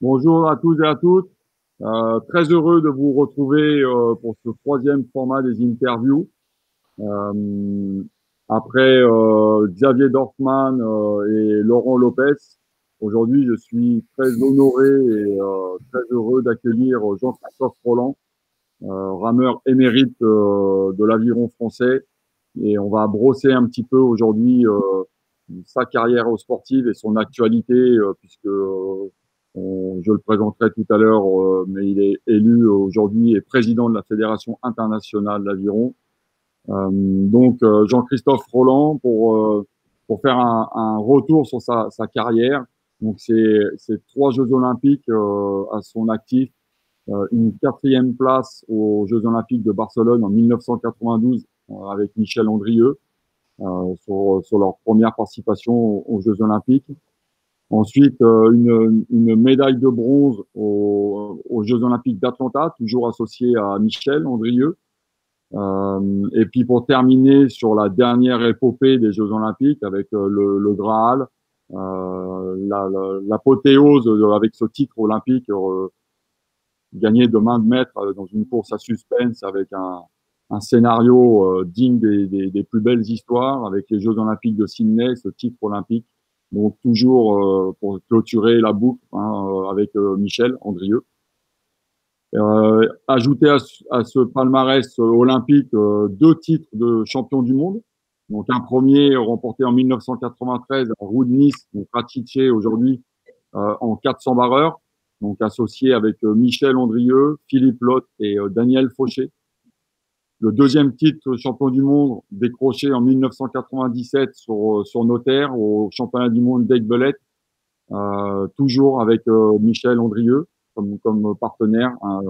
Bonjour à tous et à toutes. Euh, très heureux de vous retrouver euh, pour ce troisième format des interviews. Euh, après euh, Xavier Dorfman euh, et Laurent Lopez, aujourd'hui je suis très honoré et très heureux d'accueillir Jean-Christophe Roland, rameur émérite de l'aviron français. Et on va brosser un petit peu aujourd'hui sa carrière sportive et son actualité, puisque je le présenterai tout à l'heure, euh, mais il est élu aujourd'hui et président de la Fédération internationale d'aviron. Euh, donc euh, Jean-Christophe Roland pour faire un, retour sur sa, carrière. Donc c'est trois Jeux olympiques à son actif, une quatrième place aux Jeux olympiques de Barcelone en 1992 avec Michel Andrieux sur leur première participation aux Jeux olympiques. Ensuite, euh, une, une, médaille de bronze aux, aux Jeux Olympiques d'Atlanta, toujours associée à Michel Andrieux. Euh, et puis pour terminer sur la dernière épopée des Jeux Olympiques avec euh, le, le, Graal, euh, l'apothéose la, avec ce titre olympique euh, gagné de main de maître dans une course à suspense avec un, un scénario digne des, des, des, plus belles histoires avec les Jeux Olympiques de Sydney, ce titre olympique donc toujours euh, pour clôturer la boucle hein, euh, avec euh, Michel Andrieux. Euh, ajouter à, à, ce palmarès olympique deux titres de champion du monde. Donc un premier remporté en 1993 à Route Nice, donc pratiqué aujourd'hui en 400 barreurs, donc associé avec Michel Andrieux, Philippe Lotte et Daniel Fauché le deuxième titre champion du monde décroché en 1997 sur, sur Notaire au championnat du monde d'Aigbelette, euh, toujours avec euh, Michel Andrieux comme, comme partenaire, hein,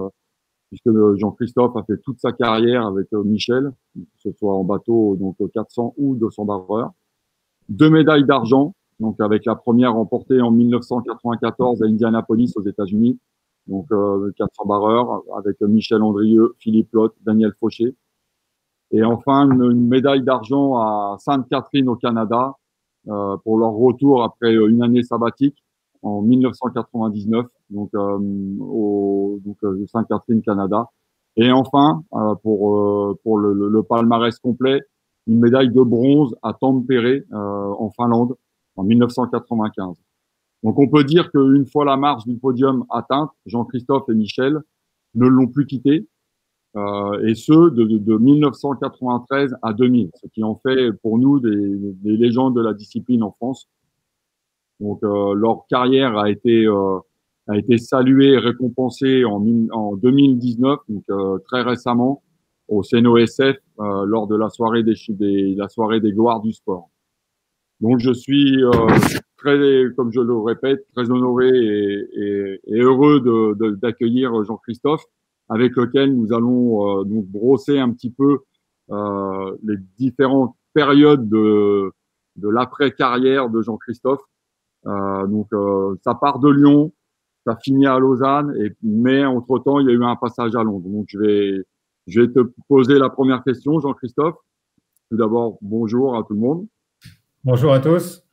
puisque Jean-Christophe a fait toute sa carrière avec euh, Michel, que ce soit en bateau, donc 400 ou 200 barreurs. Deux médailles d'argent, donc avec la première remportée en 1994 à Indianapolis aux États-Unis, donc euh, 400 barreurs avec Michel Andrieux, Philippe Lotte, Daniel Fauché. Et enfin, une, médaille d'argent à Sainte-Catherine au Canada euh, pour leur retour après une année sabbatique en 1999, donc euh, au donc, euh, Sainte-Catherine, Canada. Et enfin, euh, pour euh, pour le, le, palmarès complet, une médaille de bronze à Tampere en Finlande en 1995. Donc on peut dire qu'une fois la marche du podium atteinte, Jean-Christophe et Michel ne l'ont plus quitté, euh, et ce de, de, 1993 à 2000, ce qui en fait pour nous des, des légendes de la discipline en France. Donc euh, leur carrière a été euh, a été saluée et récompensée en, en 2019, donc euh, très récemment au CNOSF lors de la soirée des, des, la soirée des gloires du sport. Donc je suis très, comme je le répète, très honoré et, et, et heureux d'accueillir de, Jean-Christophe, avec lequel nous allons euh, donc brosser un petit peu euh, les différentes périodes de, de l'après-carrière de Jean-Christophe. Euh, donc euh, ça part de Lyon, ça finit à Lausanne, et, mais entre-temps, il y a eu un passage à Londres. Donc je vais, je vais te poser la première question, Jean-Christophe. Tout d'abord, bonjour à tout le monde. Bonjour à tous.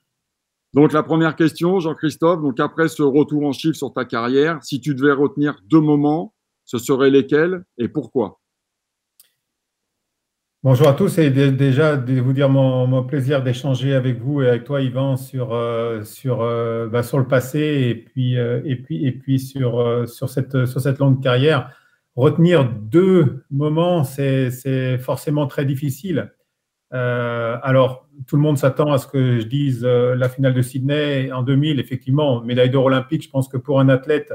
Donc la première question, Jean-Christophe, donc après ce retour en chiffre sur ta carrière, si tu devais retenir deux moments, ce seraient lesquels et pourquoi? Bonjour à tous et déjà de vous dire mon, mon plaisir d'échanger avec vous et avec toi Yvan sur, euh, sur, euh, bah, sur le passé et puis, euh, et puis, et puis sur, sur, cette, sur cette longue carrière. Retenir deux moments, c'est forcément très difficile. Euh, alors, tout le monde s'attend à ce que je dise euh, la finale de Sydney en 2000. Effectivement, médaille d'or olympique, je pense que pour un athlète,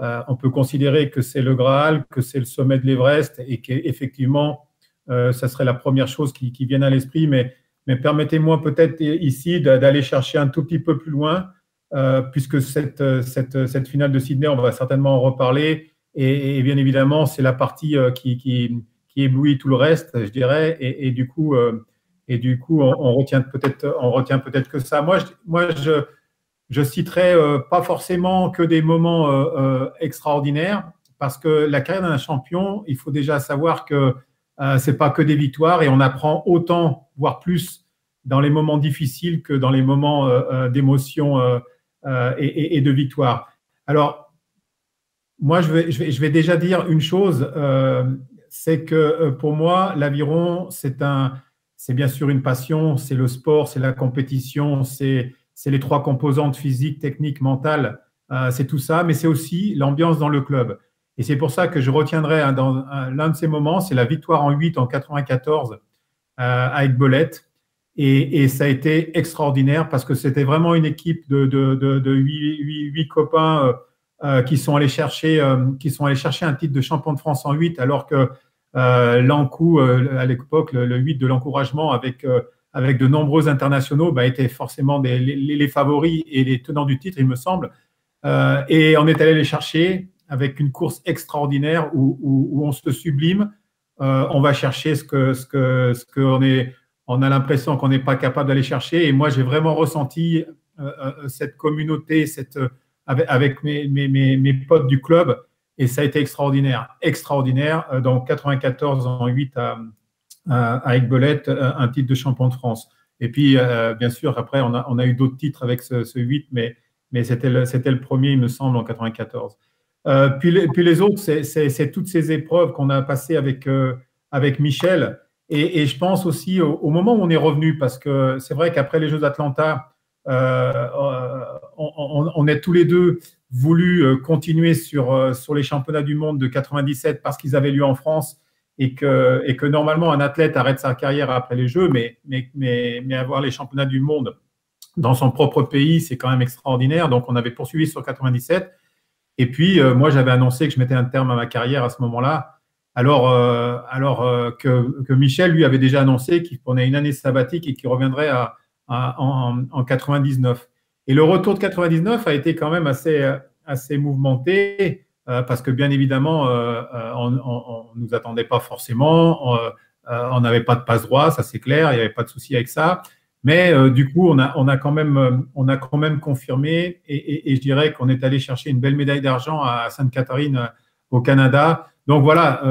euh, on peut considérer que c'est le Graal, que c'est le sommet de l'Everest et qu'effectivement, ça serait la première chose qui, vient à l'esprit. Mais, permettez-moi peut-être ici d'aller chercher un tout petit peu plus loin, puisque cette, finale de Sydney, on va certainement en reparler. Et, et bien évidemment, c'est la partie qui, qui qui éblouit tout le reste, je dirais, et, du coup, euh, et du coup, on, on retient peut-être, on retient peut-être que ça. Moi, je, moi, je, je citerai euh, pas forcément que des moments euh, euh, extraordinaires, parce que la carrière d'un champion, il faut déjà savoir que euh, c'est pas que des victoires, et on apprend autant, voire plus, dans les moments difficiles que dans les moments d'émotion et, et, de victoire. Alors, moi, je vais, je, vais, je vais, déjà dire une chose, euh, c'est que euh, pour moi, l'aviron, c'est un, c'est bien sûr une passion, c'est le sport, c'est la compétition, c'est les trois composantes physiques, techniques, mentales, euh, c'est tout ça, mais c'est aussi l'ambiance dans le club. Et c'est pour ça que je retiendrai dans l'un de ces moments, c'est la victoire en 8 en 94 avec Bolette. Et, ça a été extraordinaire parce que c'était vraiment une équipe de, de, de, de 8, 8, copains euh, qui sont allés chercher euh, qui sont allés chercher un titre de champion de France en 8 alors que euh, l'Ancou à l'époque le, 8 de l'encouragement avec avec de nombreux internationaux bah, étaient forcément les, favoris et les tenants du titre il me semble. Et on est allé les chercher avec une course extraordinaire où on se sublime. On va chercher ce que ce que ce qu'on est on a l'impression qu'on n'est pas capable d'aller chercher. Et moi j'ai vraiment ressenti cette communauté cette avec, mes, mes, mes, potes du club et ça a été extraordinaire, extraordinaire. Euh, donc 94 en 8 à, à, avec Belette, euh, un titre de champion de France. Et puis, euh, bien sûr, après, on a, on a eu d'autres titres avec ce, ce 8, mais, mais c'était le, le premier, il me semble, en 94. Euh, puis, les, puis les autres, c'est toutes ces épreuves qu'on a passées avec, avec Michel. Et, je pense aussi au, moment où on est revenu, parce que c'est vrai qu'après les Jeux d'Atlanta, on, on, est tous les deux voulu euh, continuer sur, euh, sur les championnats du monde de 97 parce qu'ils avaient lieu en France et que, et que normalement un athlète arrête sa carrière après les Jeux, mais, mais, mais, mais avoir les championnats du monde dans son propre pays, c'est quand même extraordinaire. Donc on avait poursuivi sur 97. Et puis moi j'avais annoncé que je mettais un terme à ma carrière à ce moment-là. Alors, alors que, que, Michel lui avait déjà annoncé qu'il prenait une année sabbatique et qu'il reviendrait à, en, en, 99. Et le retour de 99 a été quand même assez, assez mouvementé euh, parce que bien évidemment, euh, euh, on ne nous attendait pas forcément, on n'avait pas de passe droit, ça c'est clair, il n'y avait pas de souci avec ça. Mais du coup, on a, on, a quand même, on a quand même confirmé et, je dirais qu'on est allé chercher une belle médaille d'argent à Sainte-Catherine au Canada. Donc voilà,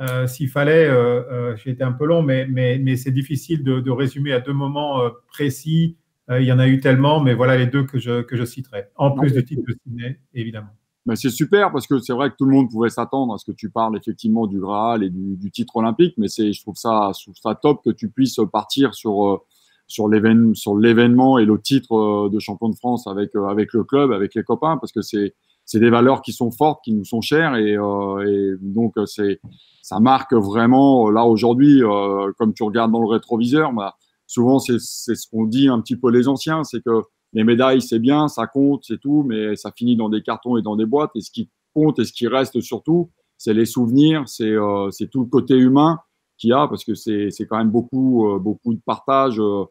euh, s'il fallait, euh, euh, j'ai été un peu long, mais, mais, mais c'est difficile de, résumer à deux moments précis. Il y en a eu tellement, mais voilà les deux que je, que je citerai, en plus du titre de Sydney, évidemment. Mais c'est super parce que c'est vrai que tout le monde pouvait s'attendre à ce que tu parles effectivement du Graal et du, du titre olympique, mais c'est, je trouve ça, je trouve ça top que tu puisses partir sur sur l'événement, sur l'événement et le titre de champion de France avec avec le club, avec les copains, parce que c'est c'est des valeurs qui sont fortes, qui nous sont chères et, euh, et donc c'est ça marque vraiment, là aujourd'hui, euh, comme tu regardes dans le rétroviseur, bah, souvent c'est ce qu'on dit un petit peu les anciens, c'est que les médailles c'est bien, ça compte, c'est tout, mais ça finit dans des cartons et dans des boîtes. Et ce qui compte et ce qui reste surtout, c'est les souvenirs, c'est euh, tout le côté humain qu'il y a, parce que c'est quand même beaucoup, euh, beaucoup de partage euh,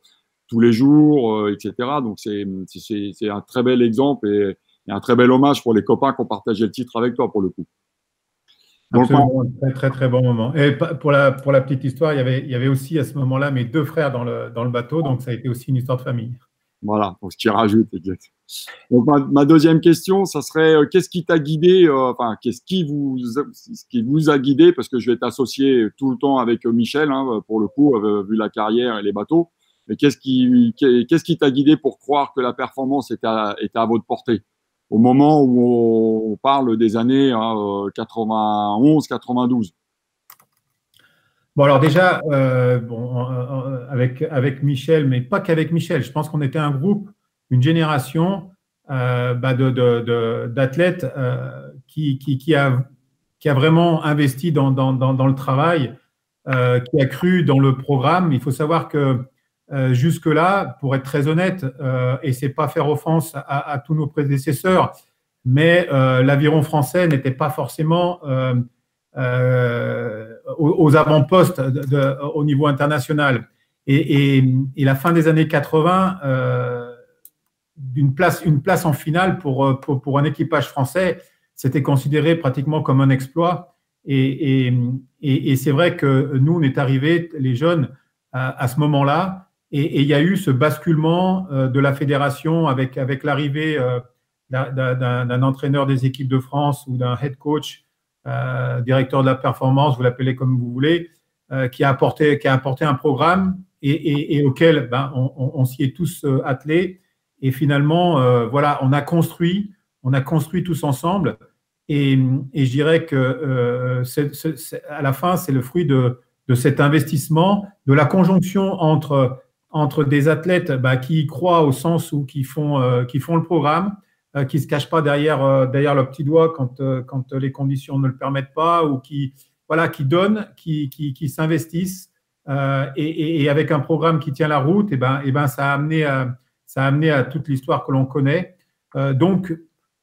tous les jours, euh, etc. Donc c'est un très bel exemple et, et un très bel hommage pour les copains qui ont partagé le titre avec toi pour le coup. Absolument, très, très, très bon moment. Et pour la, pour la petite histoire, il y, avait, il y avait aussi à ce moment-là mes deux frères dans le, dans le bateau, donc ça a été aussi une histoire de famille. Voilà, pour ce qui rajoute, Donc, ma, deuxième question, ça serait euh, qu'est-ce qui t'a guidé, euh, enfin, qu'est-ce qui vous, ce qui vous a guidé, parce que je vais t'associer tout le temps avec Michel, hein, pour le coup, euh, vu la carrière et les bateaux, mais qu'est-ce qui, qu'est-ce qui t'a guidé pour croire que la performance était était à votre portée? Au moment où on parle des années 91-92 hein, Bon, alors déjà, euh, bon, avec, avec Michel, mais pas qu'avec Michel, je pense qu'on était un groupe, une génération euh, bah d'athlètes euh, qui, qui, a, qui a vraiment investi dans, dans, le travail, euh, qui a cru dans le programme. Il faut savoir que euh, jusque-là, pour être très honnête, euh, et c'est pas faire offense à, tous nos prédécesseurs, mais euh, l'aviron français n'était pas forcément euh, euh, aux, avant-postes au niveau international. Et, et, et, la fin des années 80, d'une place, une place en finale pour, pour, pour un équipage français, c'était considéré pratiquement comme un exploit. Et, et c'est vrai que nous, on est arrivés, les jeunes, à ce moment-là, et, il y a eu ce basculement euh, de la fédération avec, avec l'arrivée euh, d'un entraîneur des équipes de France ou d'un head coach, euh, directeur de la performance, vous l'appelez comme vous voulez, qui, a apporté, qui a apporté un programme et, et, auquel ben, on, on, s'y est tous attelés. Et finalement, voilà, on a construit, on a construit tous ensemble. Et, je dirais que à la fin, c'est le fruit de, cet investissement, de la conjonction entre, entre des athlètes bah, qui croient au sens où qui font, qui font le programme, qui ne se cachent pas derrière, derrière leur petit doigt quand, quand les conditions ne le permettent pas, ou qui, voilà, qui donnent, qui, qui, s'investissent euh, et, avec un programme qui tient la route, et ben, et ben, ça, a amené à, ça a amené à toute l'histoire que l'on connaît. Euh, donc,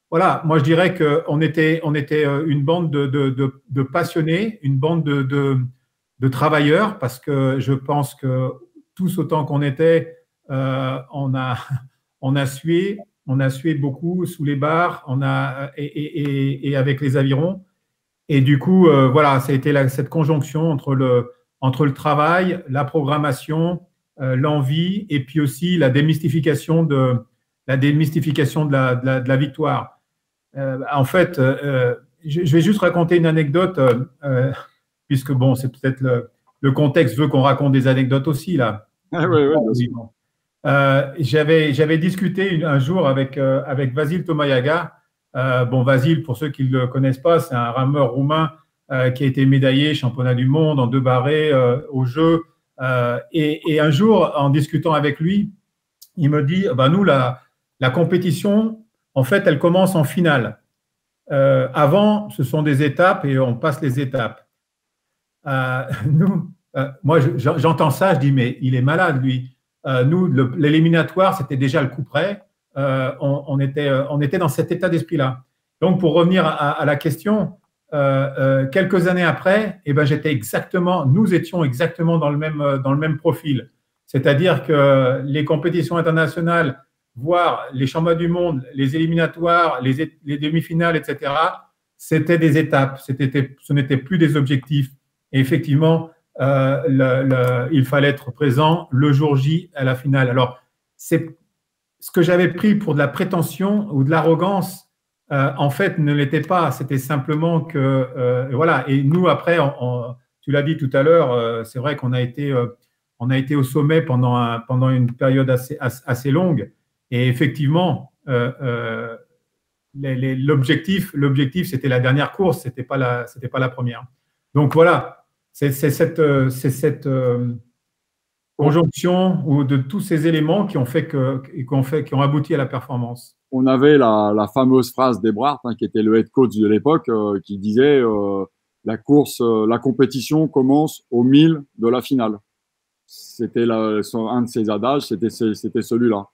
voilà, moi je dirais qu'on était, on était euh, une bande de, de, de, de passionnés, une bande de, de, travailleurs, parce que je pense que tous autant qu'on était, euh, on, a, on a sué, on a sué beaucoup sous les barres, on a, et, et, et avec les avirons. Et du coup, euh, voilà, ça a été la, cette conjonction entre le, entre le travail, la programmation, euh, l'envie et puis aussi la démystification de la démystification de la, de la, victoire. En fait, je, vais juste raconter une anecdote, puisque bon, c'est peut-être le, le, contexte veut qu'on raconte des anecdotes aussi là. Ah, oui, oui, j'avais, j'avais discuté un jour avec, avec Vasil Tomayaga. bon, Vasil, pour ceux qui ne le connaissent pas, c'est un rameur roumain euh, qui a été médaillé championnat du monde en deux barrés euh, au jeu. Euh, et, un jour, en discutant avec lui, il me dit bah, Nous, la, la compétition, en fait, elle commence en finale. avant, ce sont des étapes et on passe les étapes. nous, moi, j'entends ça, je dis Mais il est malade, lui. nous, l'éliminatoire, c'était déjà le coup près. On, était, on était dans cet état d'esprit-là. Donc, pour revenir à, à la question, euh, euh, quelques années après, eh ben, j'étais exactement, nous étions exactement dans le même, euh, dans le même profil. C'est-à-dire que les compétitions internationales, voire les championnats du monde, les éliminatoires, les, les demi-finales, etc., c'était des étapes, ce n'était plus des objectifs. Et effectivement, le, il fallait être présent le jour J à la finale. Alors, c'est ce que j'avais pris pour de la prétention ou de l'arrogance euh, en fait, ne l'était pas. C'était simplement que, euh, voilà. Et nous, après, tu l'as dit tout à l'heure, euh, c'est vrai qu'on a été, on a été au sommet pendant, pendant une période assez, assez longue. Et effectivement, l'objectif, l'objectif, c'était la dernière course, c'était pas c'était pas la première. Donc voilà, c'est cette, c'est cette conjonction ou de tous ces éléments qui ont fait que, qui ont fait, qui ont abouti à la performance on avait la, fameuse phrase d'Ebrard, hein, qui était le head coach de l'époque, euh, qui disait euh, la course, euh, la compétition commence au mille de la finale. C'était un de ses adages, c'était celui-là.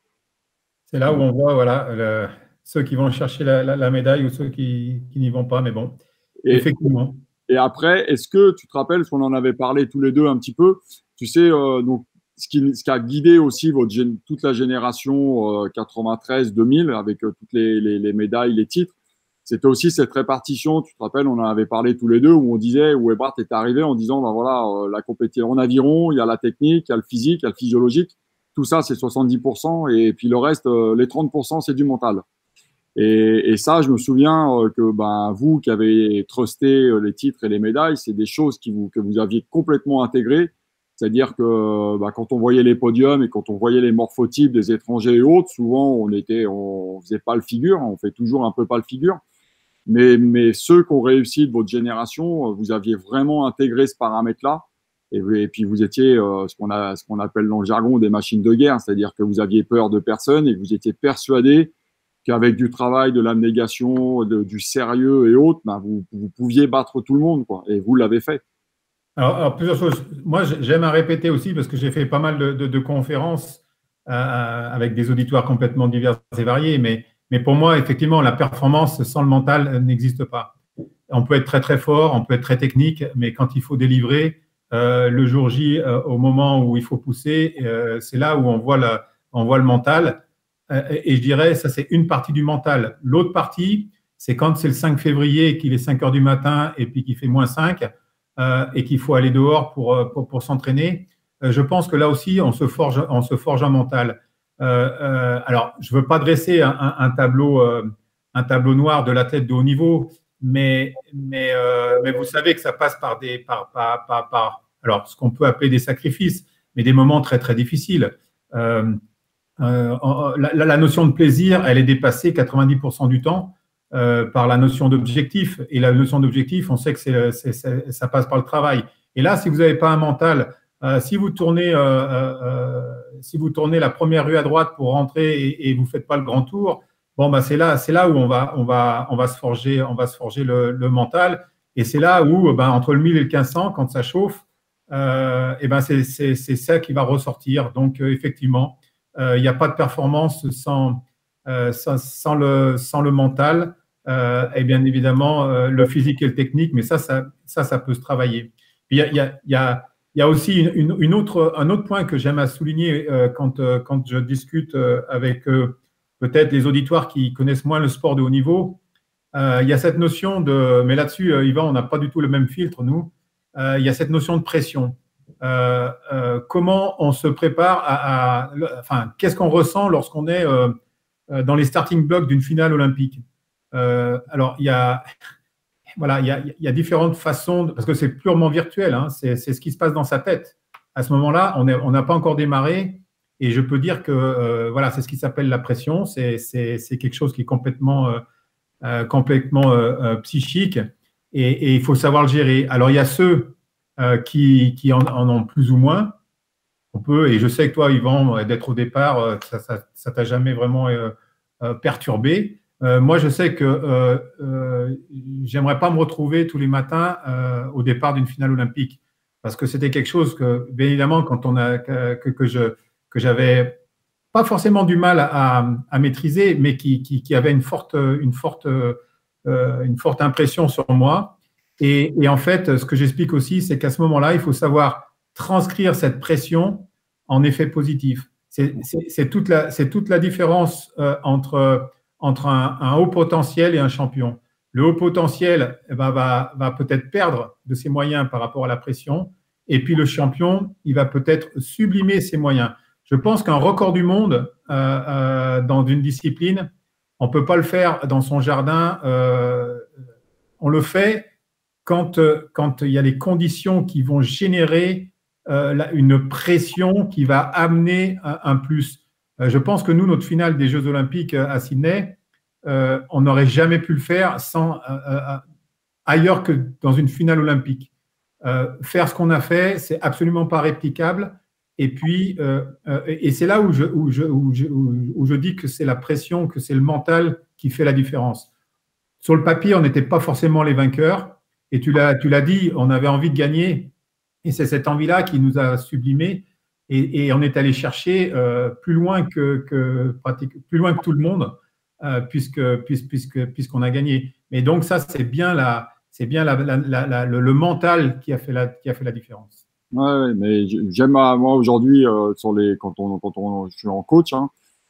C'est là où on voit voilà, ceux qui vont chercher la, médaille ou ceux qui, n'y vont pas, mais bon, effectivement. Et après, est-ce que tu te rappelles, qu'on en avait parlé tous les deux un petit peu, tu sais, donc ce qui, a guidé aussi toute la génération 93-2000 euh, avec euh, toutes les, les, les, médailles, les titres, c'était aussi cette répartition. Tu te rappelles, on en avait parlé tous les deux où on disait, où Ebrard est arrivé en disant, ben voilà, euh, la compétition en aviron, il y a la technique, il y a le physique, il y a le physiologique. Tout ça, c'est 70%. Et puis le reste, les 30%, c'est du mental. Et, et, ça, je me souviens que ben, vous qui avez trusté les titres et les médailles, c'est des choses qui vous, que vous aviez complètement intégrées c'est-à-dire que bah, quand on voyait les podiums et quand on voyait les morphotypes des étrangers et autres, souvent on était, on faisait pas le figure, on fait toujours un peu pas le figure. Mais, mais ceux qui ont réussi de votre génération, vous aviez vraiment intégré ce paramètre-là. Et, et, puis vous étiez euh, ce qu'on a, ce qu'on appelle dans le jargon des machines de guerre, c'est-à-dire que vous aviez peur de personne et que vous étiez persuadé qu'avec du travail, de l'abnégation, du sérieux et autres, ben, vous, pouviez battre tout le monde, quoi. Et vous l'avez fait. Alors, plusieurs choses. Moi, j'aime à répéter aussi parce que j'ai fait pas mal de, conférences euh, avec des auditoires complètement divers et variés. Mais, mais pour moi, effectivement, la performance sans le mental n'existe pas. On peut être très très fort, on peut être très technique, mais quand il faut délivrer euh, le jour J, euh, au moment où il faut pousser, c'est là où on voit, on voit le mental. Et je dirais, ça c'est une partie du mental. L'autre partie, c'est quand c'est le 5 février, qu'il est 5 heures du matin et puis qu'il fait moins 5 euh, et qu'il faut aller dehors pour, euh, pour, s'entraîner, euh, je pense que là aussi, on se forge, on se forge un mental. alors, je ne veux pas dresser un, tableau, un tableau noir de l'athlète de haut niveau, mais, mais, mais vous savez que ça passe par des, par, par, par, alors, ce qu'on peut appeler des sacrifices, mais des moments très, très difficiles. La, la, notion de plaisir, elle est dépassée 90% du temps. par la notion d'objectif. Et la notion d'objectif, on sait que ça passe par le travail. Et là, si vous n'avez pas un mental, si vous tournez, si vous tournez la première rue à droite pour rentrer et, vous ne faites pas le grand tour, bon, bah, c'est là, où on va, se forger, le, mental. Et c'est là où, ben, entre le 1000 et le 1500, quand ça chauffe, euh, et ben c'est ça qui va ressortir. Donc, euh, effectivement, euh, il n'y a pas de performance sans, sans, le, mental et bien évidemment le physique et le technique, mais ça, ça, ça, ça peut se travailler. Il y a, y a, aussi une, autre, un autre point que j'aime à souligner quand, quand je discute avec peut-être les auditoires qui connaissent moins le sport de haut niveau. il y a cette notion de, mais là-dessus, Yvan, on n'a pas du tout le même filtre, nous. Euh, il y a cette notion de pression. Euh, euh, comment on se prépare à, enfin, qu'est-ce qu'on ressent lorsqu'on est dans les starting blocks d'une finale olympique? Alors, il y a, voilà, il y, a, différentes façons, parce que c'est purement virtuel, hein, c'est ce qui se passe dans sa tête. À ce moment-là, on n'a pas encore démarré, et je peux dire que voilà, c'est ce qui s'appelle la pression, c'est quelque chose qui est complètement, complètement psychique et, il faut savoir le gérer. Alors, il y a ceux euh, qui, en, ont plus ou moins. On peut, et je sais que toi, Yvan, d'être au départ, euh, ça ne t'a jamais vraiment euh, perturbé. moi, je sais que j'aimerais pas me retrouver tous les matins au départ d'une finale olympique, parce que c'était quelque chose que, bien évidemment, quand on a que, que je que j'avais pas forcément du mal à, maîtriser, mais qui, qui, avait une forte une forte euh, une forte impression sur moi. Et, en fait, ce que j'explique aussi, c'est qu'à ce moment-là, il faut savoir transcrire cette pression en effet positif. C'est toute, toute la différence euh, entre, entre un, haut potentiel et un champion. Le haut potentiel eh ben, va, va peut-être perdre de ses moyens par rapport à la pression, et puis le champion, il va peut-être sublimer ses moyens. Je pense qu'un record du monde euh, dans une discipline, on ne peut pas le faire dans son jardin. Euh, on le fait quand, quand il y a les conditions qui vont générer euh, une pression qui va amener un, plus. Euh, je pense que nous, notre finale des Jeux Olympiques à Sydney, on n'aurait jamais pu le faire sans, ailleurs que dans une finale olympique. faire ce qu'on a fait, c'est absolument pas réplicable. Et puis, euh, euh, et c'est là où je, dis que c'est la pression, que c'est le mental qui fait la différence. Sur le papier, on n'était pas forcément les vainqueurs. Et tu l'as, tu l'as dit, on avait envie de gagner. Et c'est cette envie-là qui nous a sublimés. Et, on est allé chercher euh, plus loin que, plus loin que tout le monde, euh, puisque, puisque, puisqu'on a gagné. Mais donc ça, c'est bien la, c'est bien le, mental qui a fait la, qui a fait la différence. Ouais, mais j'aime moi aujourd'hui euh, sur les quand on quand on je suis en coach, hein,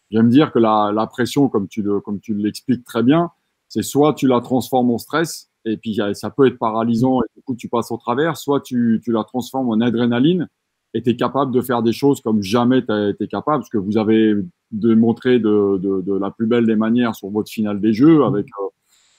j'aime dire que la, pression, comme tu comme tu l'expliques très bien, c'est soit tu la transformes en stress et puis ça peut être paralysant et du coup tu passes au travers, soit tu tu la transformes en adrénaline et tu es capable de faire des choses comme jamais tu été capable, parce que vous avez démontré de, de, de, la plus belle des manières sur votre finale des Jeux avec euh,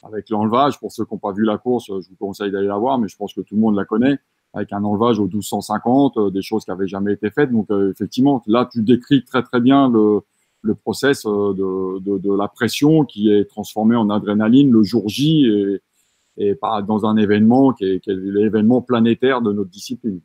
avec l'enlevage. Pour ceux qui n'ont pas vu la course, je vous conseille d'aller la voir, mais je pense que tout le monde la connaît avec un enlevage au 1250, euh, des choses qui avaient jamais été faites. Donc euh, effectivement, là tu décris très très bien le, le process de, de, de, la pression qui est transformée en adrénaline le jour J et, et pas dans un événement qui est, l'événement planétaire de notre discipline.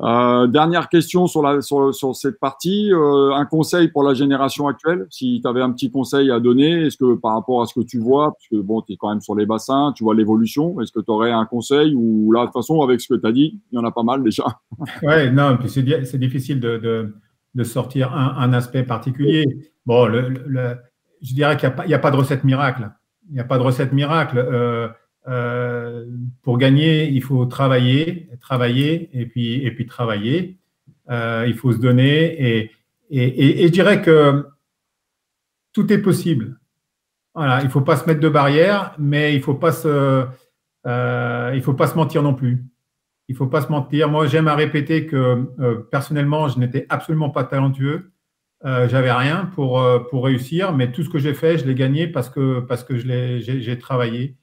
Euh, dernière question sur, la, sur, sur cette partie. Euh, un conseil pour la génération actuelle, si tu avais un petit conseil à donner, est-ce que par rapport à ce que tu vois, parce que bon, tu es quand même sur les bassins, tu vois l'évolution, est-ce que tu aurais un conseil ou là, de toute façon, avec ce que tu as dit, il y en a pas mal déjà Ouais, non, c'est difficile de, de, de sortir un, un, aspect particulier. Bon, le, le, je dirais qu'il n'y a, a, pas de recette miracle. Il n'y a pas de recette miracle. Euh, euh, pour gagner, il faut travailler, travailler et puis, et puis travailler. Euh, il faut se donner et, et, et, je dirais que tout est possible. Voilà, il ne faut pas se mettre de barrière, mais il ne faut, pas faut pas se mentir non plus. Il ne faut pas se mentir. Moi, j'aime à répéter que personnellement, je n'étais absolument pas talentueux. Euh, j'avais rien pour, pour réussir, mais tout ce que j'ai fait, je l'ai gagné parce que, parce que j'ai travaillé.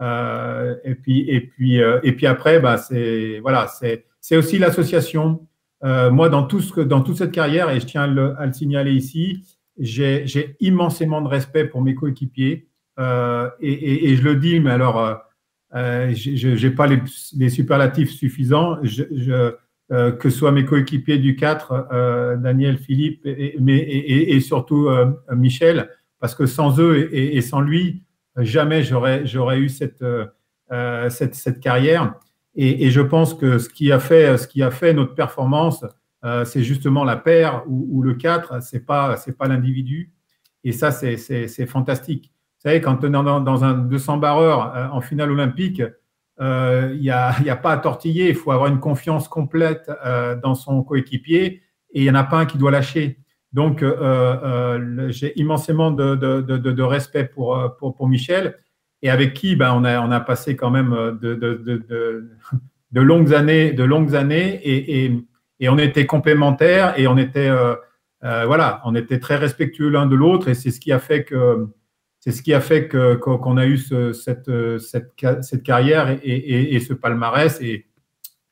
Euh, et puis et puis euh, et puis après, bah c'est voilà, c'est c'est aussi l'association. Euh, moi, dans tout ce dans toute cette carrière, et je tiens à le, à le signaler ici, j'ai immensément de respect pour mes coéquipiers. et, je le dis, mais alors, je n'ai pas les, superlatifs suffisants. Je, que ce soit mes coéquipiers du 4, Daniel, Philippe, et, mais, et, surtout Michel, parce que sans eux et, sans lui, jamais j'aurais eu cette, cette, cette, carrière. Et, je pense que ce qui a fait, ce qui a fait notre performance, euh, c'est justement la paire ou, le 4, ce n'est pas, pas l'individu. Et ça, c'est fantastique. Vous savez, quand on est dans, un 200 barreurs euh, en finale olympique, euh, il n'y a, a, pas à tortiller. Il faut avoir une confiance complète dans son coéquipier et il n'y en a pas un qui doit lâcher. Donc, j'ai immensément de, respect pour, pour, Michel et avec qui ben, on, a, on a passé quand même euh, de, longues années, de longues années et, et, et, on était complémentaires et on était, euh, euh, voilà, on était très respectueux l'un de l'autre et c'est ce qui a fait que c'est ce qui a fait que, qu'on a eu ce, cette, cette, cette, carrière et, et, et ce palmarès et,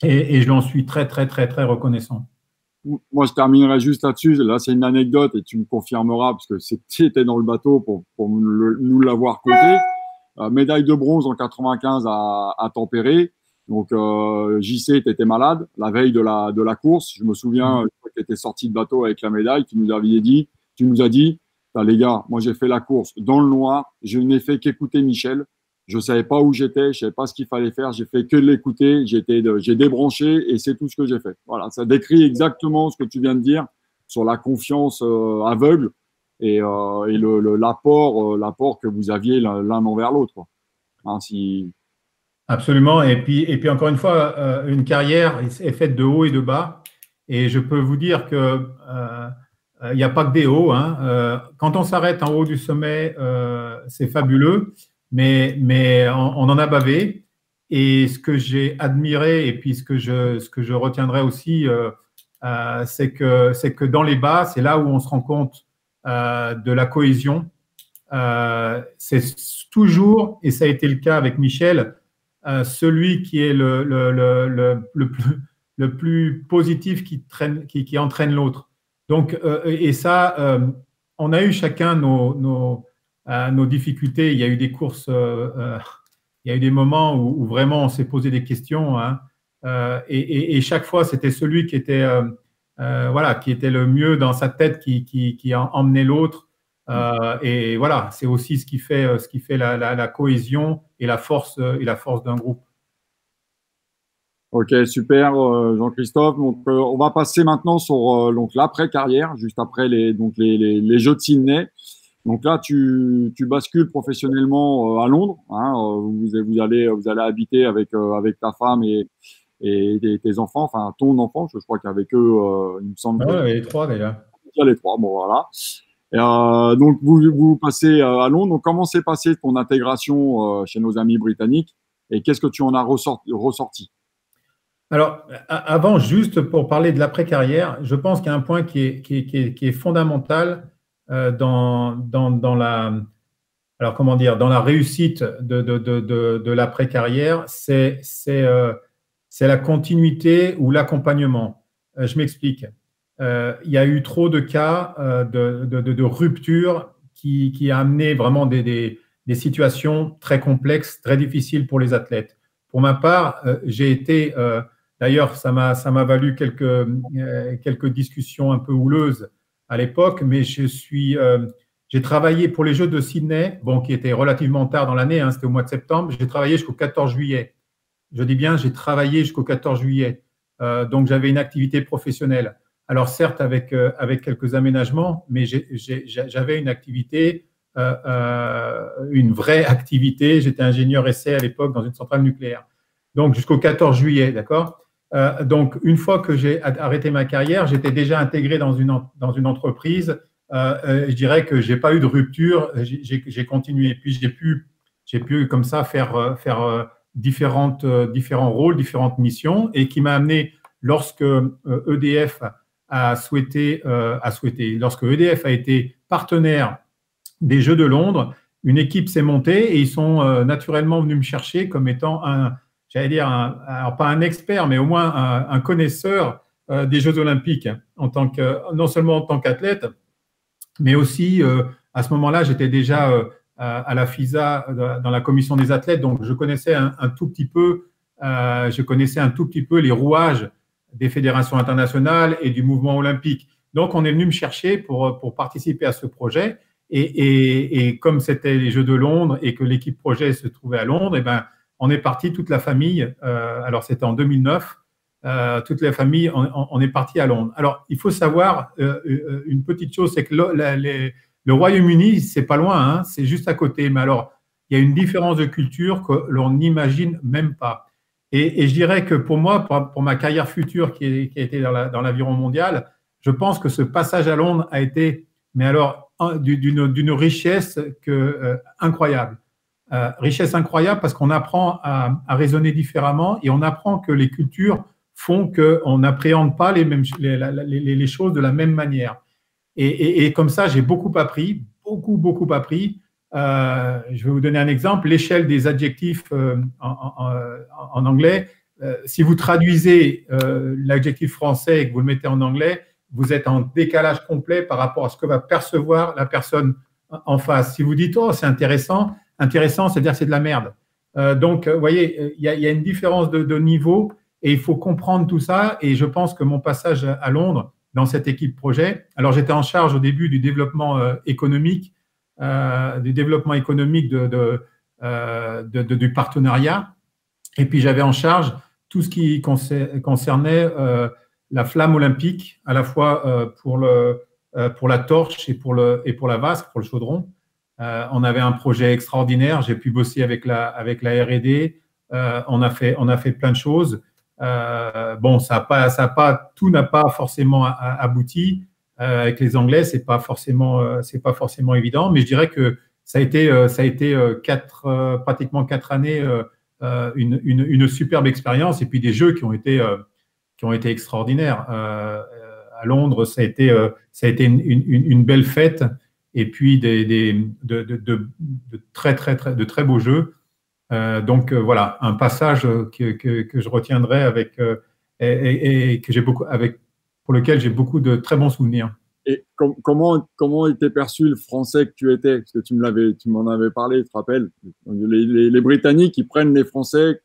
et, je l'en suis très, très, très, très reconnaissant. Moi, je terminerai juste là-dessus. Là, c'est une anecdote et tu me confirmeras parce que c'était dans le bateau pour, pour nous l'avoir conté. Euh, médaille de bronze en 95 à, à Tempéré. Donc euh, JC était malade la veille de la de la course. Je me souviens, mmh. tu étais sorti de bateau avec la médaille. Tu nous avais dit, tu nous as dit, les gars, moi j'ai fait la course dans le noir. Je n'ai fait qu'écouter Michel. Je savais pas où j'étais, je savais pas ce qu'il fallait faire. J'ai fait que l'écouter. J'ai débranché et c'est tout ce que j'ai fait. Voilà, ça décrit exactement ce que tu viens de dire sur la confiance euh, aveugle et, euh, et euh, l'apport que vous aviez l'un envers l'autre. Hein, si... Absolument. Et puis, et puis encore une fois, euh, une carrière est faite de haut et de bas. Et je peux vous dire que il n'y a pas que des hauts. Hein. quand on s'arrête en haut du sommet, c'est fabuleux, mais, mais on, on, en a bavé. Et ce que j'ai admiré et puis ce que je, ce que je retiendrai aussi, c'est que, c'est que dans les bas, c'est là où on se rend compte euh, de la cohésion. Euh, c'est toujours, et ça a été le cas avec Michel, euh, celui qui est le, le, le, le, plus, le plus positif qui, traîne, qui, qui entraîne l'autre. Donc, et ça, on a eu chacun nos, nos, nos, difficultés. Il y a eu des courses, il y a eu des moments où, vraiment on s'est posé des questions. Hein. Et, chaque fois, c'était celui qui était euh, voilà, qui était le mieux dans sa tête, qui, qui, l'autre. Euh, et voilà, c'est aussi ce qui fait, euh, ce qui fait la, la, la cohésion et la force, et la force d'un groupe. Ok, super, Jean-Christophe. Donc, on va passer maintenant sur donc l'après-carrière, juste après les, donc les, les, les, Jeux de Sydney. Donc là, tu, tu bascules professionnellement à Londres. Hein, vous, vous, allez, vous allez habiter avec, avec ta femme et, et tes, enfants, enfin ton enfant, je, crois qu'avec eux, euh, il me semble. Ouais, les trois déjà. Il y a les trois, bon voilà. Euh, donc vous, vous passez euh, à Londres. Donc comment s'est passée ton intégration chez nos amis britanniques et qu'est-ce que tu en as ressorti, Alors avant, juste pour parler de l'après-carrière, je pense qu'il y a un point qui est, qui qui fondamental dans, dans, la alors comment dire dans la réussite de, de, de, l'après-carrière, c'est c'est la continuité ou l'accompagnement. Euh, je m'explique. Euh, il y a eu trop de cas euh, de, rupture qui, a amené vraiment des, situations très complexes, très difficiles pour les athlètes. Pour ma part, j'ai été, d'ailleurs, ça m'a, valu quelques, quelques discussions un peu houleuses à l'époque, mais je suis, j'ai travaillé pour les Jeux de Sydney, bon, qui étaient relativement tard dans l'année, hein, c'était au mois de septembre, j'ai travaillé jusqu'au 14 juillet je dis bien, j'ai travaillé jusqu'au 14 juillet. Euh, donc, j'avais une activité professionnelle. Alors, certes, avec, euh, avec quelques aménagements, mais j'avais une activité, euh, une vraie activité. J'étais ingénieur essai à l'époque dans une centrale nucléaire. Donc, jusqu'au 14 juillet, d'accord? Donc, une fois que j'ai arrêté ma carrière, j'étais déjà intégré dans une, dans une entreprise. je dirais que j'ai pas eu de rupture. J'ai continué. Puis, j'ai pu, pu comme ça faire, différentes, euh, différents rôles, différentes missions, et qui m'a amené, lorsque EDF euh, e a souhaité, euh, a souhaité, lorsque EDF a été partenaire des Jeux de Londres, une équipe s'est montée et ils sont naturellement venus me chercher comme étant un, j'allais dire, alors pas un expert, mais au moins un, connaisseur des Jeux olympiques, en tant que, non seulement en tant qu'athlète, mais aussi à ce moment-là, j'étais déjà à la FISA dans la commission des athlètes, donc je connaissais un, tout petit peu, je connaissais un tout petit peu les rouages des fédérations internationales et du mouvement olympique. Donc, on est venu me chercher pour, pour participer à ce projet. Et, et, comme c'était les Jeux de Londres et que l'équipe projet se trouvait à Londres, et eh ben, on est parti toute la famille. Euh, alors, c'était en 2009. Euh, toute la famille, on, est parti à Londres. Alors, il faut savoir euh, euh, une petite chose, c'est que le, Royaume-Uni, c'est pas loin, hein, c'est juste à côté. Mais alors, il y a une différence de culture que l'on n'imagine même pas. Et, je dirais que pour moi, pour, ma carrière future qui, qui a été dans l'aviron mondial, je pense que ce passage à Londres a été, mais alors, d'une richesse que, euh, incroyable. Euh, richesse incroyable parce qu'on apprend à, raisonner différemment et on apprend que les cultures font qu'on n'appréhende pas les, mêmes, les, choses de la même manière. Et, comme ça, j'ai beaucoup appris, beaucoup, beaucoup appris. Euh, je vais vous donner un exemple. L'échelle des adjectifs euh, en, en, anglais, si vous traduisez l'adjectif français et que vous le mettez en anglais, vous êtes en décalage complet par rapport à ce que va percevoir la personne en face. Si vous dites, oh, c'est intéressant, intéressant, c'est-à-dire c'est de la merde. Euh, donc, vous voyez, il y, a une différence de, niveau et il faut comprendre tout ça. Et je pense que mon passage à Londres dans cette équipe projet, alors j'étais en charge au début du développement euh, économique, euh, du développement économique de, du partenariat. Et puis j'avais en charge tout ce qui concernait la flamme olympique, à la fois euh, pour, le, euh, pour la torche et pour, le, et pour la vasque, pour le chaudron. Euh, on avait un projet extraordinaire. J'ai pu bosser avec la, avec la R&D. on, a fait, on a fait plein de choses. bon, ça a pas, ça a pas, tout n'a pas forcément abouti. avec les Anglais, c'est pas forcément, c'est pas forcément évident. Mais je dirais que ça a été, ça a été quatre, pratiquement quatre années, une, une, une, superbe expérience et puis des jeux qui ont été qui ont été extraordinaires. Euh, à Londres, ça a été, euh, ça a été une, une, belle fête et puis des, de, très, très, très, de très beaux jeux. Euh, donc voilà, un passage que, que, je retiendrai avec, et, et, que j'ai beaucoup, avec, pour lequel j'ai beaucoup de très bons souvenirs. Et comment, comment était perçu le français que tu étais? Parce que tu m'en avais parlé, tu te rappelles? Les, Britanniques, ils prennent les Français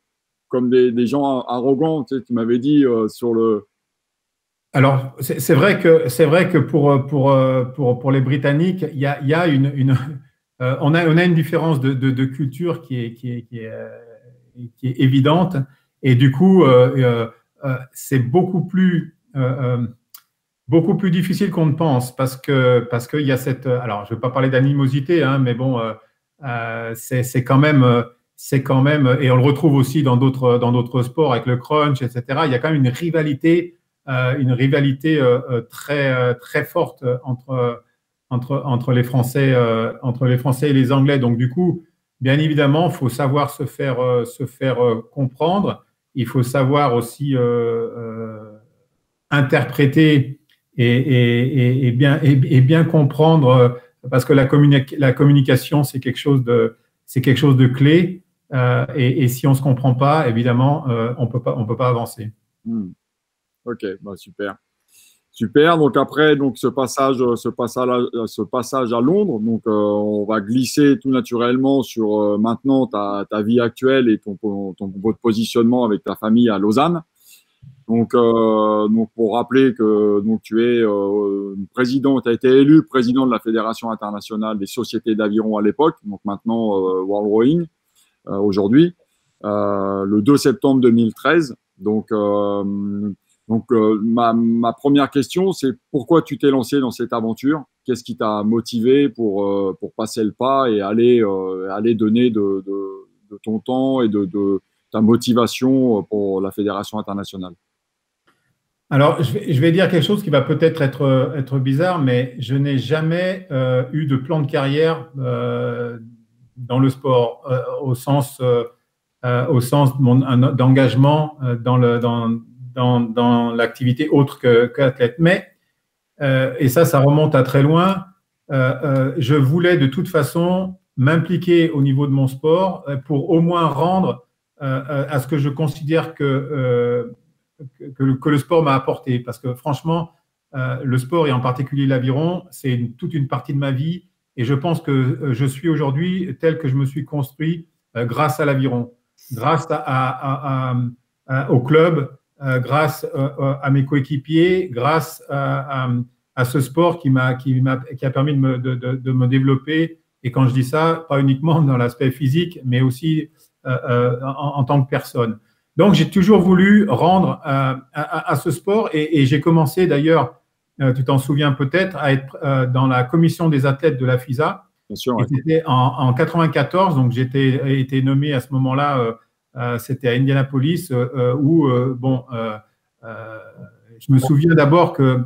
comme des, gens arrogants. Tu, m'avais dit euh, sur le. Alors, c'est vrai que c'est vrai que pour, pour, pour, pour les Britanniques, il y a, y a une, une euh, on, a, on a une différence de, de, culture qui est, qui, est, qui, est, est évidente. Et du coup, euh, c'est beaucoup plus beaucoup plus difficile qu'on ne pense parce que parce qu'il y a cette alors je vais pas parler d'animosité hein, mais bon c'est quand même c'est quand même, et on le retrouve aussi dans d'autres dans d'autres sports avec le crunch, etc. Il y a quand même une rivalité, euh, une rivalité euh, euh, très très forte entre entre entre les Français entre les Français et les Anglais. Donc du coup, bien évidemment, il faut savoir se faire se faire comprendre. Il faut savoir aussi interpréter et, et, bien et, bien comprendre parce que la, communication c'est quelque chose de c'est quelque chose de clé euh, et, si on ne se comprend pas, évidemment, euh, on on peut pas avancer. Hmm. Ok, bah super. Super. Donc après, donc ce passage, passage, à, ce passage à Londres, donc euh, on va glisser tout naturellement sur maintenant ta, vie actuelle et ton, votre positionnement avec ta famille à Lausanne. Donc, donc pour rappeler que donc tu es président, tu as été élu président de la Fédération internationale des sociétés d'aviron à l'époque, donc maintenant World Rowing. Euh, aujourd'hui, euh, le 2 septembre 2013. Donc, euh, donc ma, ma, première question, c'est pourquoi tu t'es lancé dans cette aventure? Qu'est-ce qui t'a motivé pour, pour passer le pas et aller, aller donner de, ton temps et de, ta motivation pour la Fédération internationale? Alors, je vais, dire quelque chose qui va peut-être être, être bizarre, mais je n'ai jamais euh, eu de plan de carrière euh, dans le sport euh, au sens, euh, euh, au sens d'engagement dans, le, dans, dans, l'activité autre qu'athlète. Mais, et ça, ça remonte à très loin, je voulais de toute façon m'impliquer au niveau de mon sport pour au moins rendre à ce que je considère que, que, le sport m'a apporté. Parce que franchement, le sport et en particulier l'aviron, c'est toute une partie de ma vie Et je pense que je suis aujourd'hui tel que je me suis construit grâce à l'aviron, grâce au club, grâce à mes coéquipiers, grâce à, ce sport qui m'a qui, qui a permis de me, de, de me développer. Et quand je dis ça, pas uniquement dans l'aspect physique, mais aussi en, en, tant que personne. Donc, j'ai toujours voulu rendre euh, à, ce sport et, j'ai commencé d'ailleurs, euh, tu t'en souviens peut-être, à être euh, dans la commission des athlètes de la FISA. Bien sûr. C'était en, en, 94, donc j'étais été nommé à ce moment-là, c'était à Indianapolis, où, bon, je me souviens d'abord que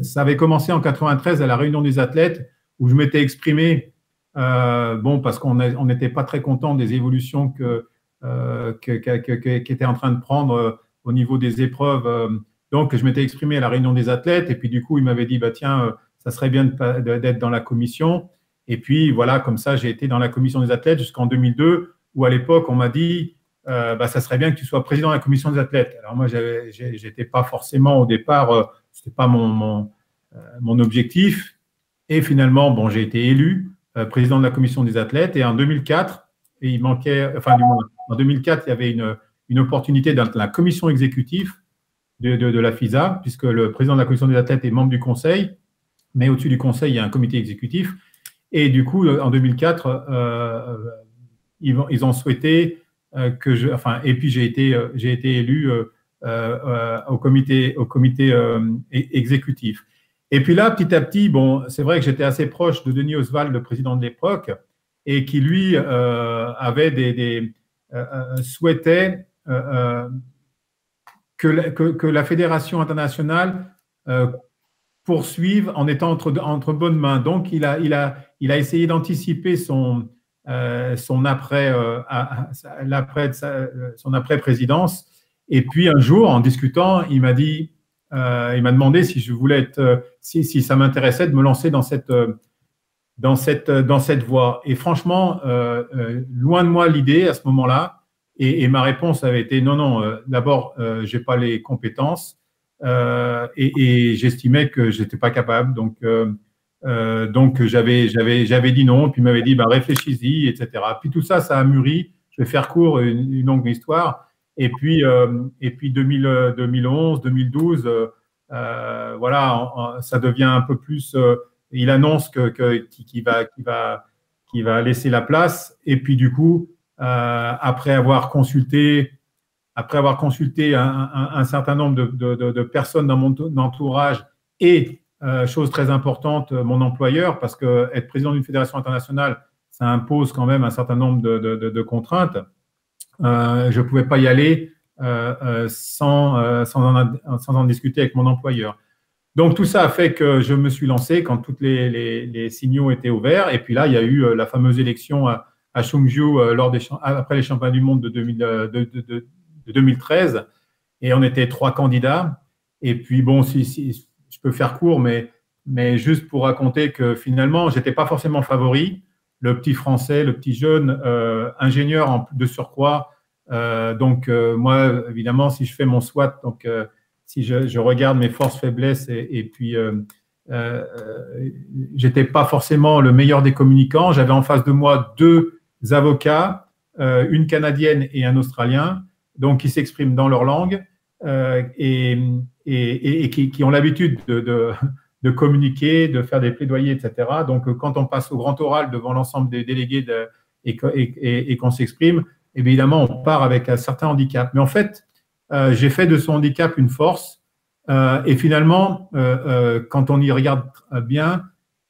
ça avait commencé en 93 à la réunion des athlètes, où je m'étais exprimé, bon, parce qu'on n'était pas très content des évolutions que euh, qui était en train de prendre euh, au niveau des épreuves. Euh, donc, je m'étais exprimé à la réunion des athlètes et puis du coup, il m'avait dit, bah, tiens, ça serait bien d'être dans la commission. Et puis, voilà, comme ça, j'ai été dans la commission des athlètes jusqu'en 2002, où à l'époque, on m'a dit, bah, ça serait bien que tu sois président de la commission des athlètes. Alors moi, j'étais pas forcément au départ, euh, c'était pas mon, mon, objectif. Et finalement, bon, j'ai été élu président de la commission des athlètes. Et en 2004, et il manquait, enfin, du moins, en 2004, il y avait une, opportunité dans la commission exécutive de, la FISA, puisque le président de la commission des athlètes est membre du conseil, mais au-dessus du conseil, il y a un comité exécutif. Et du coup, en 2004, euh, ils, ont souhaité euh, que je. Enfin, et puis j'ai été, euh, j'ai été élu au comité, au comité exécutif. Et puis là, petit à petit, bon, c'est vrai que j'étais assez proche de Denis Oswald, le président de l'époque, et qui lui avait des euh, euh, souhaitait euh, que la, que, la, Fédération internationale poursuive en étant entre, entre bonnes mains. Donc, il a, il a, il a essayé d'anticiper son, son après, l'après, son après présidence. Et puis un jour, en discutant, il m'a dit, il m'a demandé si je voulais être, si, si ça m'intéressait de me lancer dans cette dans cette, dans cette voie. Et franchement, euh, euh, loin de moi l'idée à ce moment-là. Et, ma réponse avait été non, non. Euh, D'abord, euh, j'ai pas les compétences euh, et, et j'estimais que j'étais pas capable. Donc, donc j'avais, j'avais, j'avais dit non. Puis il m'avait dit bah réfléchis-y, etc. Puis tout ça, ça a mûri. Je vais faire court une, une longue histoire. Et puis, et puis 2000, 2011, 2012, voilà, ça devient un peu plus il annonce que, qu'il va, va, va laisser la place. Et puis du coup, euh, après avoir consulté, après avoir consulté un, certain nombre de, personnes dans mon entourage et euh, chose très importante, mon employeur, parce que être président d'une fédération internationale, ça impose quand même un certain nombre de, contraintes. Euh, je ne pouvais pas y aller sans, sans, en, discuter avec mon employeur. Donc tout ça a fait que je me suis lancé quand tous les, signaux étaient ouverts. Et puis là, il y a eu euh, la fameuse élection à, à euh, lors des, après les championnats du monde de, 2013. Euh, et on était trois candidats. Et puis bon, si, peux faire court, mais, mais juste pour raconter que finalement, j'étais pas forcément favori. Le petit français, le petit jeune ingénieur de surcroît. donc moi, évidemment, si je fais mon SWAT, donc si je, regarde mes forces, faiblesses, et, puis euh, euh, j'étais pas forcément le meilleur des communicants. J'avais en face de moi deux avocats, euh, une canadienne et un australien, donc qui s'expriment dans leur langue euh, et, qui, ont l'habitude de, communiquer, de faire des plaidoyers, etc. Donc, quand on passe au grand oral devant l'ensemble des délégués et, qu'on s'exprime, évidemment, on part avec un certain handicap. Mais en fait, euh, j'ai fait de son handicap une force. Euh, et finalement, euh, quand on y regarde bien,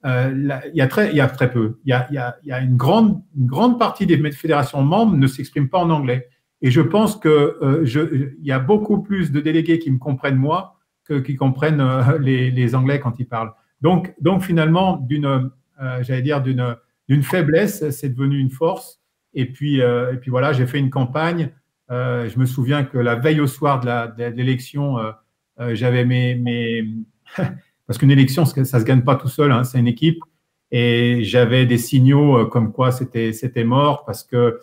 il, y a très, peu. Il y a, il y a, une, grande, une grande partie des fédérations membres ne s'expriment pas en anglais. Et je pense que je, il y a beaucoup plus de délégués qui me comprennent moi que qui comprennent les, les, Anglais quand ils parlent. Donc, donc finalement, d'une, j'allais dire d'une, d'une faiblesse, c'est devenu une force. Et puis, et puis voilà, j'ai fait une campagne euh, je me souviens que la veille au soir de l'élection, euh, euh, j'avais mes, parce qu'une élection, ça se gagne pas tout seul, hein, c'est une équipe. Et j'avais des signaux comme quoi c'était c'était mort parce que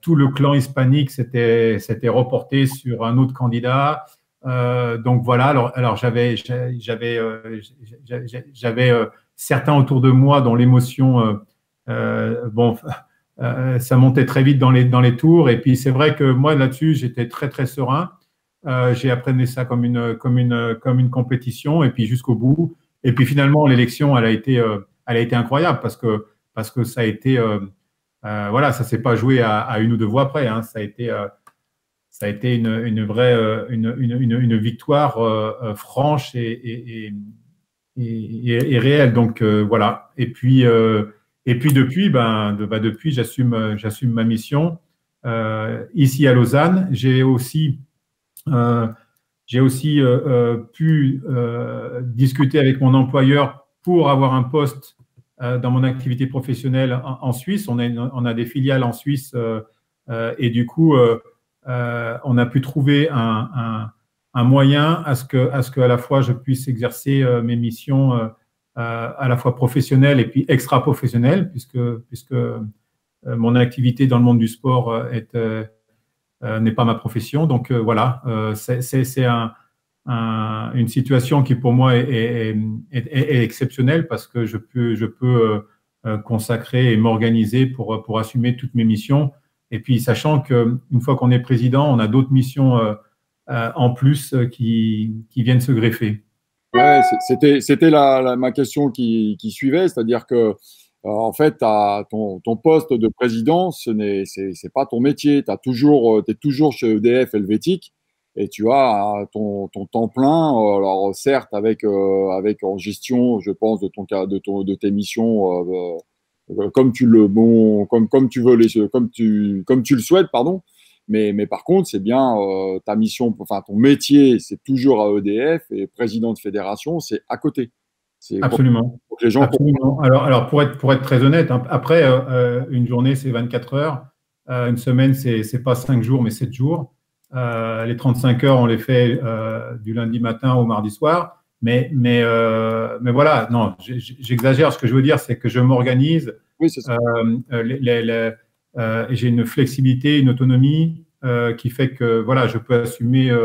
tout le clan hispanique s'était reporté sur un autre candidat. donc voilà. Alors j'avais j'avais certains autour de moi dont l'émotion, bon, ça montait très vite dans les, tours. Et puis c'est vrai que moi là-dessus, j'étais très très serein. j'ai appris ça comme une, compétition et puis jusqu'au bout. Et puis finalement, l'élection, elle a été, incroyable parce que ça a été, voilà, ça s'est pas joué à, une ou deux voix près. Hein. Ça a été, ça a été une, vraie euh, une, victoire euh, euh, franche et, et, réelle. Donc voilà. Et puis, et puis depuis, ben, bah, depuis j'assume, j'assume ma mission ici à Lausanne. J'ai aussi, j'ai aussi pu discuter avec mon employeur pour avoir un poste dans mon activité professionnelle en, Suisse. On a, des filiales en Suisse et du coup, euh, on a pu trouver un, moyen à ce que, à ce que à la fois je puisse exercer euh, mes missions euh, à la fois professionnelles et puis extra professionnelles, puisque, puisque mon activité dans le monde du sport est n'est pas ma profession. Donc voilà, c'est une situation qui pour moi est, exceptionnelle parce que je peux, je peux consacrer et m'organiser pour, pour assumer toutes mes missions et puis, sachant qu'une fois qu'on est président, on a d'autres missions euh, euh, en plus euh, qui, qui, viennent se greffer. Ouais, c'était, la, ma question qui, qui suivait, c'est-à-dire que en fait, ton, ton, poste de président, ce n'est pas ton métier. Tu es toujours chez EDF Helvétique et tu as ton, ton temps plein. Alors certes, avec avec en gestion, je pense de ton de ton de tes missions euh, comme tu le bon, comme comme tu veux les, comme tu comme tu le souhaites, pardon. Mais, mais par contre, c'est bien euh, ta mission, enfin ton métier, c'est toujours à EDF et président de fédération, c'est à côté. Absolument. Pour, les gens Absolument. Alors, alors pour être pour être très honnête, hein, après euh, une journée c'est 24 heures, une semaine c'est c'est pas 5 jours mais 7 jours. Les 35 heures on les fait du lundi matin au mardi soir. Mais, mais, euh, mais voilà, non, j'exagère. Ce que je veux dire, c'est que je m'organise. Oui, c'est ça. Euh, euh, j'ai une flexibilité, une autonomie qui fait que voilà, je peux assumer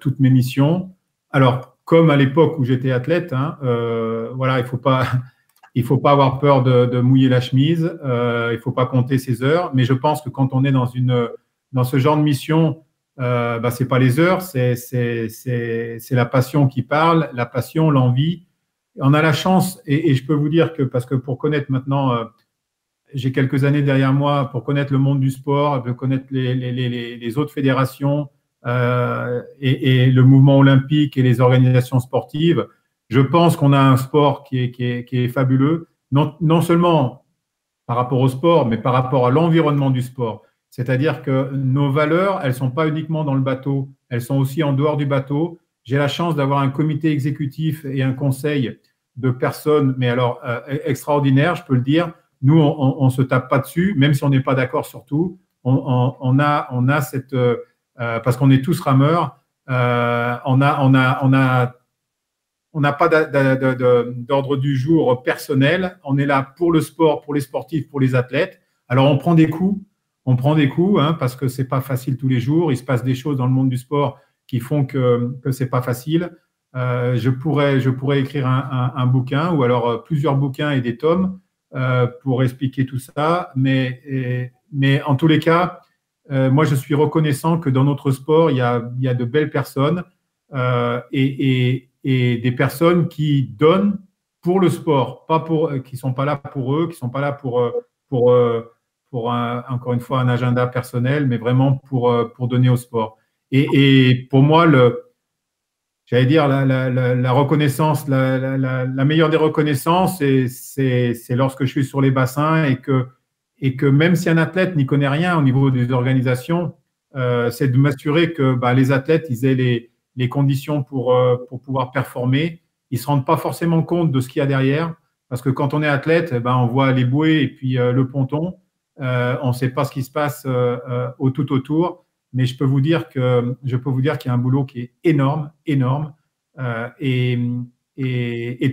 toutes mes missions. Alors, comme à l'époque où j'étais athlète, hein, voilà, il faut pas. Il faut pas avoir peur de, de mouiller la chemise, euh, il faut pas compter ses heures, mais je pense que quand on est dans, une, dans ce genre de mission euh, bah, c'est pas les heures, c'est la passion qui parle, la passion, l'envie. On a la chance, et, je peux vous dire que, parce que pour connaître maintenant, euh, j'ai quelques années derrière moi, pour connaître le monde du sport, pour connaître les, les, les, les autres fédérations euh, et, et, le mouvement olympique et les organisations sportives, je pense qu'on a un sport qui est, qui est, qui est fabuleux, non, non seulement par rapport au sport, mais par rapport à l'environnement du sport. C'est-à-dire que nos valeurs, elles ne sont pas uniquement dans le bateau, elles sont aussi en dehors du bateau. J'ai la chance d'avoir un comité exécutif et un conseil de personnes, mais alors euh, extraordinaires, je peux le dire. Nous, on ne se tape pas dessus, même si on n'est pas d'accord sur tout. On, a, on a cette, euh, euh, parce qu'on est tous rameurs, on a, on a, on a, on n'a pas d'ordre du jour personnel. On est là pour le sport, pour les sportifs, pour les athlètes. Alors, on prend des coups on prend des coups hein, parce que c'est pas facile tous les jours. Il se passe des choses dans le monde du sport qui font que c'est pas facile. Euh, je pourrais je pourrais écrire un, bouquin ou alors euh, plusieurs bouquins et des tomes euh, pour expliquer tout ça. Mais mais en tous les cas, moi je suis reconnaissant que dans notre sport il y a il y a de belles personnes et, et, des personnes qui donnent pour le sport, pas pour qui sont pas là pour eux, qui sont pas là pour pour pour encore une fois un agenda personnel, mais vraiment pour, euh, pour donner au sport. Et, pour moi, j'allais dire la, reconnaissance, la, la, meilleure des reconnaissances, c'est lorsque je suis sur les bassins et que, et que même si un athlète n'y connaît rien au niveau des organisations, euh, c'est de m'assurer que bah, les athlètes ils aient les, les conditions pour, euh, pour pouvoir performer. Ils ne se rendent pas forcément compte de ce qu'il y a derrière, parce que quand on est athlète, eh ben, on voit les bouées et puis le ponton. Euh, on ne sait pas ce qui se passe euh, euh, au tout autour, mais je peux vous dire que je peux vous dire qu'il y a un boulot qui est énorme, énorme, et,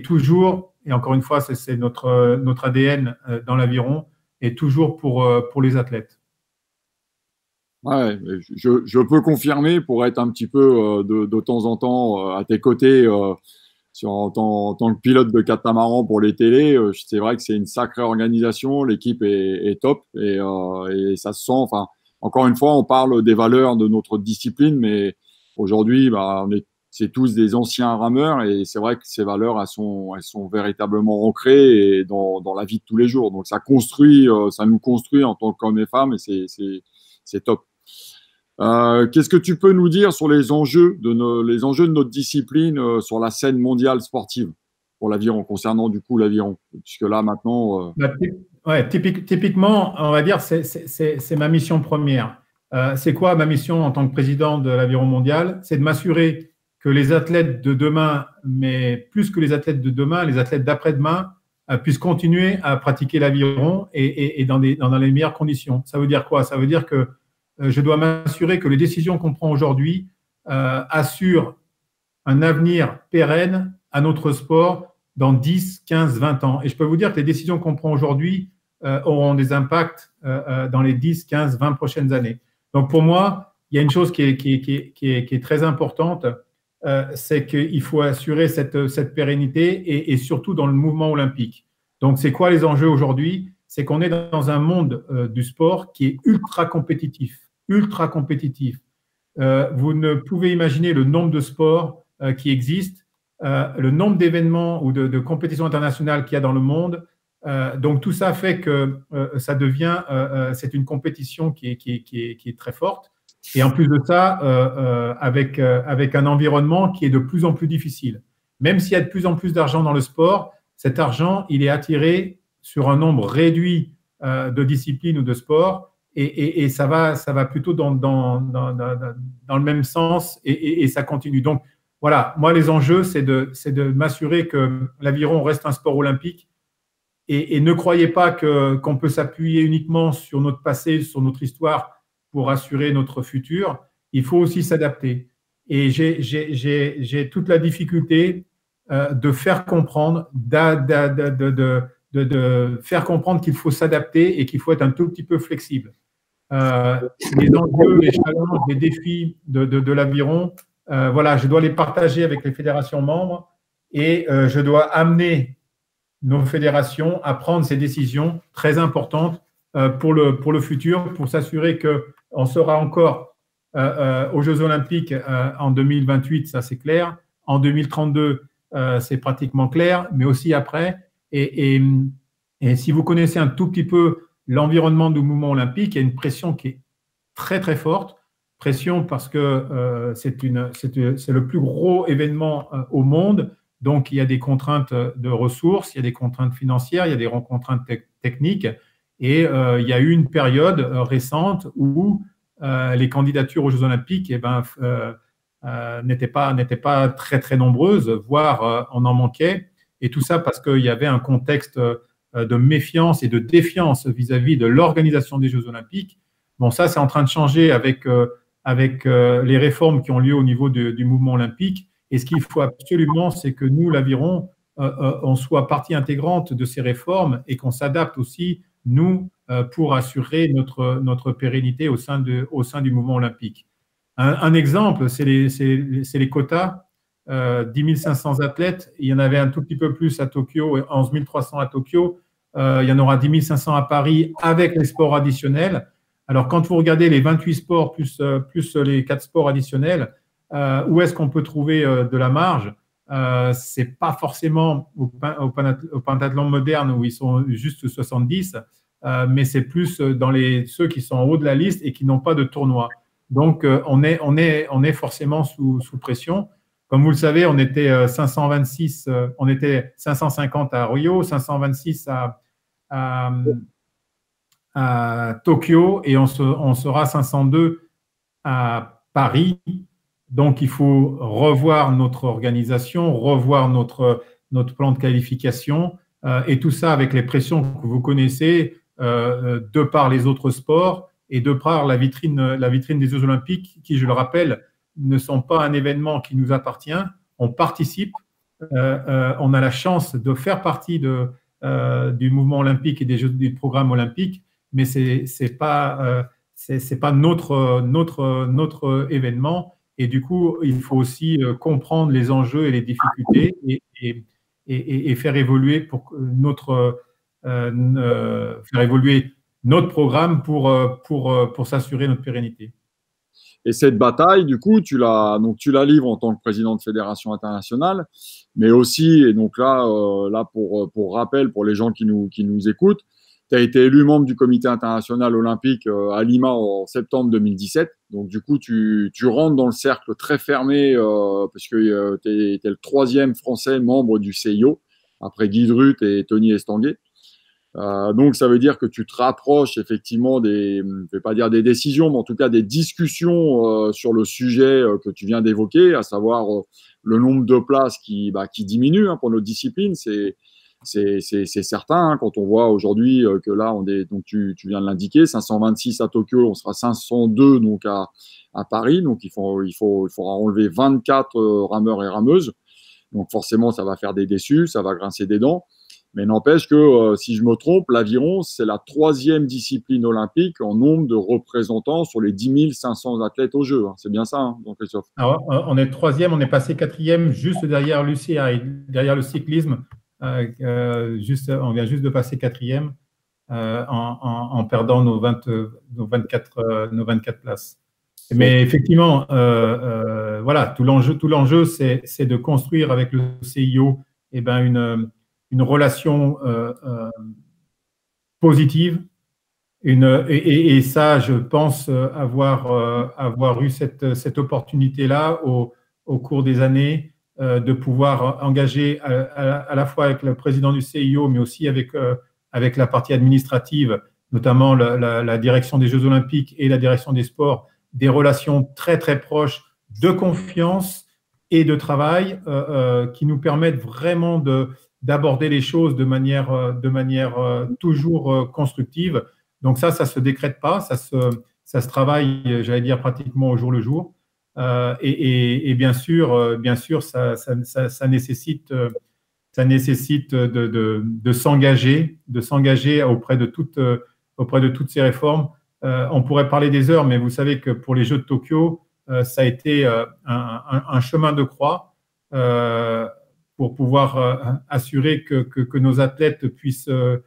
toujours, et encore une fois, c'est notre ADN dans l'aviron, et toujours pour les athlètes. Ouais, je, peux confirmer pour être un petit peu de temps en temps à tes côtés sur, en, tant, que pilote de catamaran pour les télés, c'est vrai que c'est une sacrée organisation. L'équipe est, top et, et, ça se sent. Enfin, encore une fois, on parle des valeurs de notre discipline, mais aujourd'hui, bah, on est c'est tous des anciens rameurs et c'est vrai que ces valeurs elles sont elles sont véritablement ancrées et dans, dans la vie de tous les jours donc ça construit euh, ça nous construit en tant qu'hommes et femmes et c'est c'est c'est top euh, qu'est-ce que tu peux nous dire sur les enjeux de nos, les enjeux de notre discipline euh, sur la scène mondiale sportive pour l'aviron concernant du coup l'aviron? Puisque là maintenant euh, bah, typiquement on va dire c'est ma mission première. C'est quoi ma mission en tant que président de l'aviron mondial? C'est de m'assurer que les athlètes de demain, mais plus que les athlètes de demain, les athlètes d'après-demain puissent continuer à pratiquer l'aviron et, dans, dans, les meilleures conditions. Ça veut dire quoi? Ça veut dire que je dois m'assurer que les décisions qu'on prend aujourd'hui euh, assurent un avenir pérenne à notre sport dans 10, 15, 20 ans. Et je peux vous dire que les décisions qu'on prend aujourd'hui auront des impacts dans les 10, 15, 20 prochaines années. Donc pour moi, il y a une chose qui est, très importante, euh, c'est qu'il faut assurer cette pérennité et, surtout dans le mouvement olympique. Donc, c'est quoi les enjeux aujourd'hui? C'est qu'on est dans un monde euh, du sport qui est ultra compétitif, ultra compétitif. Euh, vous ne pouvez imaginer le nombre de sports qui existent, le nombre d'événements ou de, compétitions internationales qu'il y a dans le monde. donc, tout ça fait que ça devient, c'est une compétition qui est, très forte. Et en plus de ça, euh, euh, euh, avec un environnement qui est de plus en plus difficile. Même s'il y a de plus en plus d'argent dans le sport, cet argent, il est attiré sur un nombre réduit de disciplines ou de sports et, et, ça, va, ça va plutôt dans, dans, dans, dans le même sens et, et, ça continue. Donc, voilà, moi, les enjeux, c'est de, de m'assurer que l'aviron reste un sport olympique et, ne croyez pas qu'on peut s'appuyer uniquement sur notre passé, sur notre histoire pour assurer notre futur, il faut aussi s'adapter. Et j'ai toute la difficulté euh, de faire comprendre, faire comprendre qu'il faut s'adapter et qu'il faut être un tout petit peu flexible. Euh, les enjeux, les challenges, les défis de, l'aviron, euh, voilà, je dois les partager avec les fédérations membres et je dois amener nos fédérations à prendre ces décisions très importantes pour, le, pour le futur, pour s'assurer que on sera encore euh, euh, aux Jeux Olympiques euh, en 2028, ça c'est clair. En 2032, c'est pratiquement clair, mais aussi après. Et, si vous connaissez un tout petit peu l'environnement du mouvement olympique, il y a une pression qui est très très forte. Pression parce que c'est le plus gros événement au monde. Donc, il y a des contraintes de ressources, il y a des contraintes financières, il y a des contraintes techniques. Et euh, il y a eu une période euh, récente où euh, les candidatures aux Jeux Olympiques eh ben, n'étaient pas très, très nombreuses, voire on en manquait. Et tout ça parce qu'il y avait un contexte de méfiance et de défiance vis-à-vis de l'organisation des Jeux Olympiques. Bon, ça, c'est en train de changer avec, avec les réformes qui ont lieu au niveau du mouvement olympique. Et ce qu'il faut absolument, c'est que nous, l'aviron, on soit partie intégrante de ces réformes et qu'on s'adapte aussi nous, euh, pour assurer notre, notre pérennité au sein, de, au sein du mouvement olympique. Un, exemple, c'est les, les, quotas. Euh, 10 500 athlètes, il y en avait un tout petit peu plus à Tokyo, 11 300 à Tokyo. Euh, il y en aura 10 500 à Paris avec les sports additionnels. Alors, quand vous regardez les 28 sports plus, euh, plus les 4 sports additionnels, où est-ce qu'on peut trouver de la marge? Euh, c'est pas forcément au, pentathlon moderne où ils sont juste 70, euh, mais c'est plus dans les, ceux qui sont en haut de la liste et qui n'ont pas de tournoi. Donc, euh, on, est, forcément sous pression. Comme vous le savez, on était 526, on était 550 à Rio, 526 à, Tokyo et on, se, on sera 502 à Paris. Donc, il faut revoir notre organisation, revoir notre, notre plan de qualification, euh, et tout ça avec les pressions que vous connaissez euh, de par les autres sports et de par la vitrine, la vitrine des Jeux Olympiques, qui, je le rappelle, ne sont pas un événement qui nous appartient. On participe, euh, on a la chance de faire partie de, du mouvement olympique et du programme olympique, mais ce n'est pas, notre, événement Et du coup, il faut aussi comprendre les enjeux et les difficultés et, faire évoluer notre programme pour s'assurer notre pérennité. Et cette bataille, du coup, tu la, donc tu la livres en tant que président de fédération internationale, mais aussi, et donc là, euh, là pour, pour rappel, pour les gens qui nous, qui nous écoutent, tu as été élu membre du comité international olympique euh, à Lima en septembre 2017. Donc, du coup, tu, tu rentres dans le cercle très fermé, euh, parce que tu es, le troisième Français membre du CIO, après Guy Drut et Tony Estanguet. Euh, donc, ça veut dire que tu te rapproches effectivement des, je vais pas dire des décisions, mais en tout cas des discussions euh, sur le sujet euh, que tu viens d'évoquer, à savoir le nombre de places qui, bah, qui diminue hein, pour notre discipline. C'est c'est certain hein, quand on voit aujourd'hui que là, on est, donc tu, tu viens de l'indiquer, 526 à Tokyo, on sera 502 donc à, à Paris. Donc il faut, il faut, il faudra enlever 24 rameurs et rameuses. Donc forcément, ça va faire des déçus, ça va grincer des dents. Mais n'empêche que, euh, si je me trompe, l'aviron, c'est la troisième discipline olympique en nombre de représentants sur les 10 500 athlètes aux Jeux. Hein. C'est bien ça, hein, Christophe? Alors, euh, On est troisième, on est passé quatrième juste derrière l'UCI, derrière le cyclisme. Euh, juste, on vient juste de passer quatrième en, perdant nos, 20, nos, 24, nos 24 places. Mais effectivement, voilà, tout l'enjeu, tout l'enjeu, c'est de construire avec le CIO eh ben, une une relation euh, euh, positive. Et, ça, je pense avoir, euh, avoir eu cette, cette opportunité-là au, cours des années de pouvoir engager à, la fois avec le président du CIO, mais aussi avec, avec la partie administrative, notamment la, direction des Jeux olympiques et la direction des sports, des relations très très proches de confiance et de travail qui nous permettent vraiment de, d'aborder les choses de manière, euh, de manière euh, toujours euh, constructive. Donc ça, ça se décrète pas, ça se, ça se travaille, j'allais dire, pratiquement au jour le jour. et, et, bien sûr, bien sûr ça, ça, ça, nécessite, ça nécessite de, de, s'engager, de s'engager auprès de toutes, auprès de toutes ces réformes. on pourrait parler des heures, mais vous savez que pour les Jeux de Tokyo, ça a été un chemin de croix pour pouvoir euh, assurer que, nos athlètes puissent, euh,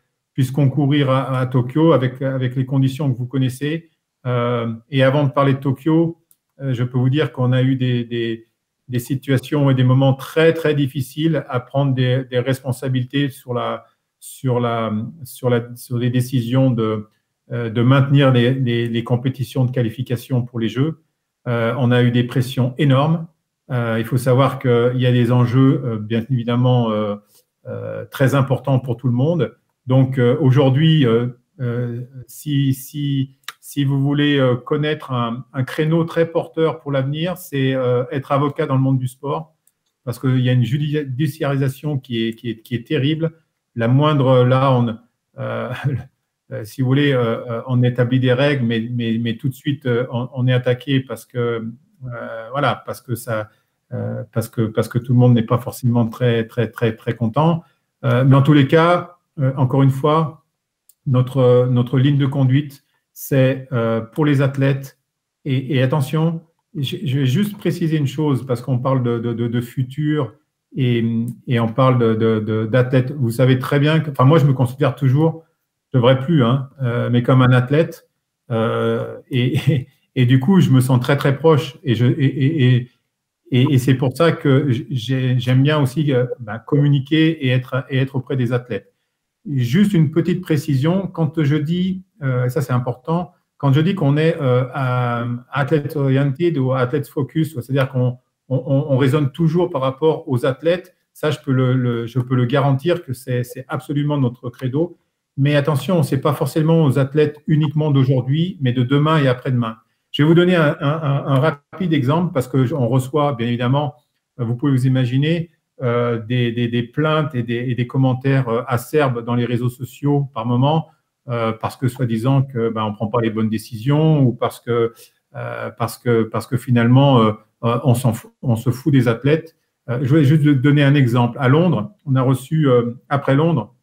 concourir à, Tokyo avec, les conditions que vous connaissez. Euh, et avant de parler de Tokyo, je peux vous dire qu'on a eu des, situations et des moments très, très difficiles à prendre des, responsabilités sur, la, les décisions de, maintenir les, compétitions de qualification pour les Jeux. on a eu des pressions énormes. Euh, il faut savoir qu'il y a des enjeux, euh, bien évidemment, euh, très importants pour tout le monde. Donc aujourd'hui, si, si, si, vous voulez connaître un, créneau très porteur pour l'avenir, c'est être avocat dans le monde du sport, parce qu'il y a une judiciarisation qui est, qui est, qui est terrible. La moindre, là, on, si vous voulez, on établit des règles, mais, mais, tout de suite, on, est attaqué parce que voilà, parce que ça, euh, parce que parce que tout le monde n'est pas forcément très très très très content. Euh, mais en tous les cas, encore une fois, notre notre ligne de conduite, c'est pour les athlètes. Et, attention, je vais juste préciser une chose parce qu'on parle de, de, futur et, et, on parle d'athlètes. Vous savez très bien que, enfin, moi, je me considère toujours, je devrais plus, hein, mais comme un athlète. Euh, et, et du coup, je me sens très, très proche. Et, c'est pour ça que j'aime bien aussi euh, bah, communiquer et être, et être auprès des athlètes. Juste une petite précision, quand je dis, euh, ça c'est important, quand je dis qu'on est euh, athlète oriented ou athlète focus, c'est-à-dire qu'on on, on, raisonne toujours par rapport aux athlètes, ça je peux le, je peux le garantir que c'est absolument notre credo. Mais attention, ce n'est pas forcément aux athlètes uniquement d'aujourd'hui, mais de demain et après-demain. Je vais vous donner un, rapide exemple parce qu'on reçoit, bien évidemment, euh, vous pouvez vous imaginer, euh, des, plaintes et des, commentaires euh, acerbes dans les réseaux sociaux par moment, parce que soi-disant que ben, on prend pas les bonnes décisions ou parce que parce que parce que finalement on, se fout des athlètes. je vais juste donner un exemple. À Londres, on a reçu après Londres,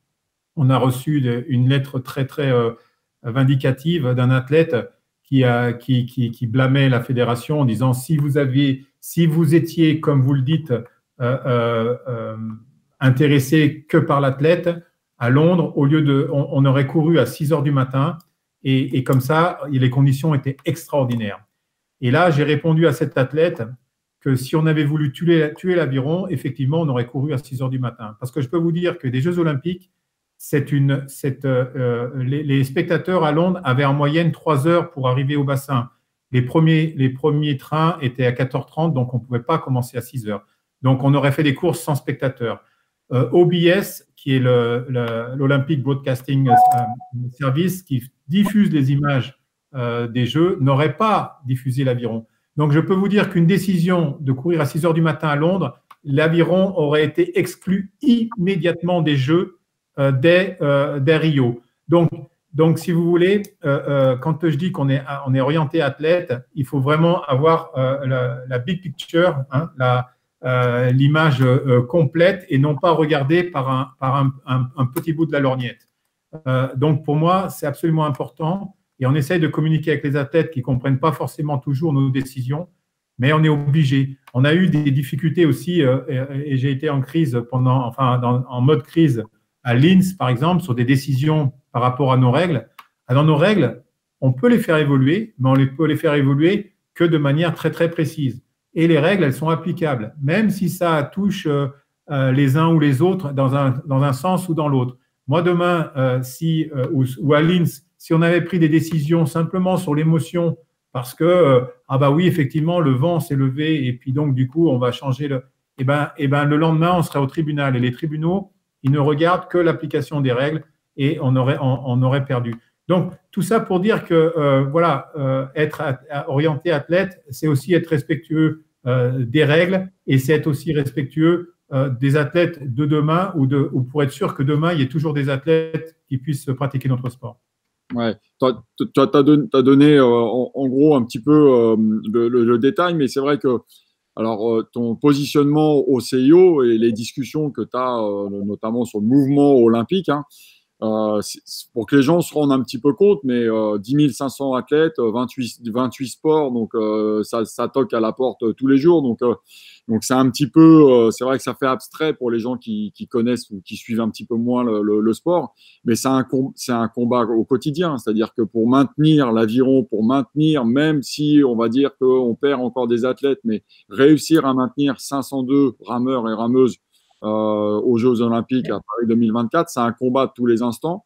on a reçu une lettre très très vindicative d'un athlète qui, a, qui, blâmait la fédération en disant si vous aviez, si vous étiez, comme vous le dites, intéressé que par l'athlète, à Londres, au lieu de, on, aurait couru à 6 heures du matin et, comme ça, les conditions étaient extraordinaires. Et là, j'ai répondu à cet athlète que si on avait voulu tuer, tuer l'aviron, effectivement, on aurait couru à 6 heures du matin. Parce que je peux vous dire que des Jeux Olympiques, c'est une, euh, les, spectateurs à Londres avaient en moyenne 3 heures pour arriver au bassin. Les premiers, trains étaient à 4h30, donc on ne pouvait pas commencer à 6 heures. Donc on aurait fait des courses sans spectateurs. Euh, OBS, qui est l'Olympic Broadcasting euh, Service, qui diffuse les images euh, des Jeux, n'aurait pas diffusé l'aviron. Donc, je peux vous dire qu'une décision de courir à 6 heures du matin à Londres, l'aviron aurait été exclu immédiatement des Jeux dès, Rio. Donc, donc, si vous voulez, quand je dis qu'on est, on est orienté athlète, il faut vraiment avoir la, big picture, hein, euh, l'image euh, complète et non pas regardée par un, par un, petit bout de la lorgnette. Euh, donc pour moi, c'est absolument important et on essaye de communiquer avec les athlètes qui ne comprennent pas forcément toujours nos décisions, mais on est obligé. On a eu des difficultés aussi et, j'ai été en crise pendant, enfin en mode crise à Linz par exemple sur des décisions par rapport à nos règles. Dans nos règles, on peut les faire évoluer, mais on ne peut les faire évoluer que de manière très très précise et les règles, elles sont applicables, même si ça touche euh, euh, les uns ou les autres dans un, dans un sens ou dans l'autre. Moi, demain, euh, si, ou, à Linz, si on avait pris des décisions simplement sur l'émotion, parce que, ah bah oui, effectivement, le vent s'est levé, et puis donc, du coup, on va changer le. Eh ben, eh ben, le lendemain, on serait au tribunal. Et les tribunaux, ils ne regardent que l'application des règles, et on aurait, perdu. Donc, tout ça pour dire que, euh, voilà, euh, être orienté athlète, c'est aussi être respectueux euh, des règles et c'est être aussi respectueux des athlètes de demain ou, de, ou pour être sûr que demain, il y ait toujours des athlètes qui puissent pratiquer notre sport. Ouais, tu as, donné, en, gros un petit peu le, détail, mais c'est vrai que alors, ton positionnement au CIO et les discussions que tu as, notamment sur le mouvement olympique, hein, euh, pour que les gens se rendent un petit peu compte, mais euh, 10 500 athlètes, 28, euh, 28 sports, donc euh, ça, toque à la porte tous les jours. Donc, donc c'est un petit peu, c'est vrai que ça fait abstrait pour les gens qui, connaissent ou qui suivent un petit peu moins le, sport, mais c'est un, c'est un combat au quotidien. C'est-à-dire que pour maintenir l'aviron, pour maintenir, même si on va dire qu'on perd encore des athlètes, mais réussir à maintenir 502 rameurs et rameuses euh, aux Jeux Olympiques à Paris 2024. C'est un combat de tous les instants.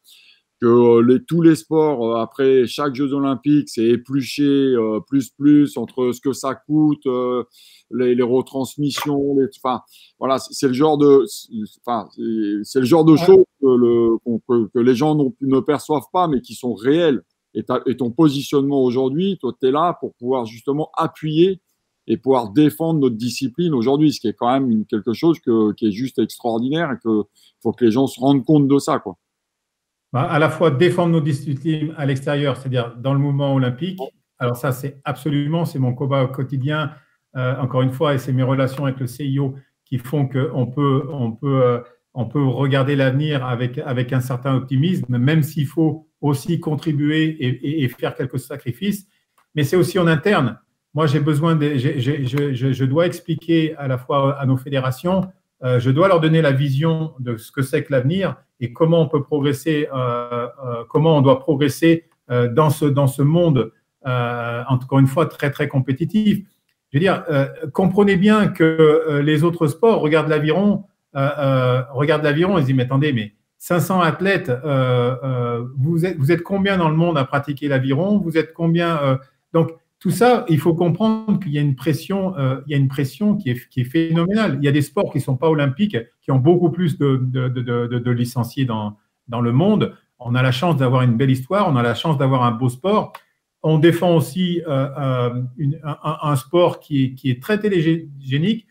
Que euh, les, tous les sports, euh, après chaque Jeux Olympiques, c'est épluché plus plus entre ce que ça coûte, les, les, retransmissions, les, enfin voilà, c'est le genre de, enfin c'est le genre de choses que, le, que, les gens ne perçoivent pas, mais qui sont réelles. Et, et ton positionnement aujourd'hui, toi, tu es là pour pouvoir justement appuyer et pouvoir défendre notre discipline aujourd'hui, ce qui est quand même quelque chose qui est juste extraordinaire et qu'il faut que les gens se rendent compte de ça. Quoi. Bah, à la fois défendre nos disciplines à l'extérieur, c'est-à-dire dans le mouvement olympique. Alors ça, c'est absolument, c'est mon combat au quotidien, euh, encore une fois, et c'est mes relations avec le CIO qui font qu'on peut, on peut, euh, on peut regarder l'avenir avec, avec un certain optimisme, même s'il faut aussi contribuer et faire quelques sacrifices. Mais c'est aussi en interne moi, j'ai besoin de, je, dois expliquer à la fois à nos fédérations, euh, je dois leur donner la vision de ce que c'est que l'avenir et comment on peut progresser, euh, euh, comment on doit progresser dans ce dans ce monde encore une fois très très compétitif. Je veux dire, comprenez bien que les autres sports regardent l'aviron, regardent l'aviron et se disent mais attendez, mais 500 athlètes, vous êtes vous êtes combien dans le monde à pratiquer l'aviron? Vous êtes combien Donc tout ça, il faut comprendre qu'il y a une pression, euh, qui est, phénoménale. Il y a des sports qui ne sont pas olympiques, qui ont beaucoup plus de, licenciés dans, le monde. On a la chance d'avoir une belle histoire, on a la chance d'avoir un beau sport. On défend aussi euh, euh un, sport qui est, très télégénique,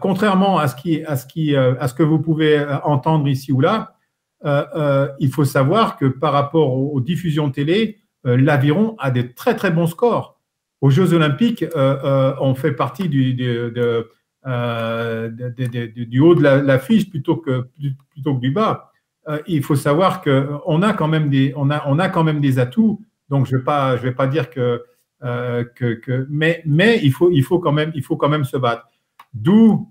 contrairement à ce que vous pouvez entendre ici ou là. il faut savoir que par rapport aux, aux diffusions télé, l'aviron a des très très bons scores aux Jeux Olympiques, euh, euh, on fait partie du, euh, du haut de la, fiche plutôt que, plutôt que du bas. il faut savoir qu'on a, quand même des, on a, on a quand même des atouts Donc, je ne vais, pas, je vais pas dire que. que, mais mais il, faut, il, faut quand même, il faut quand même se battre. D'où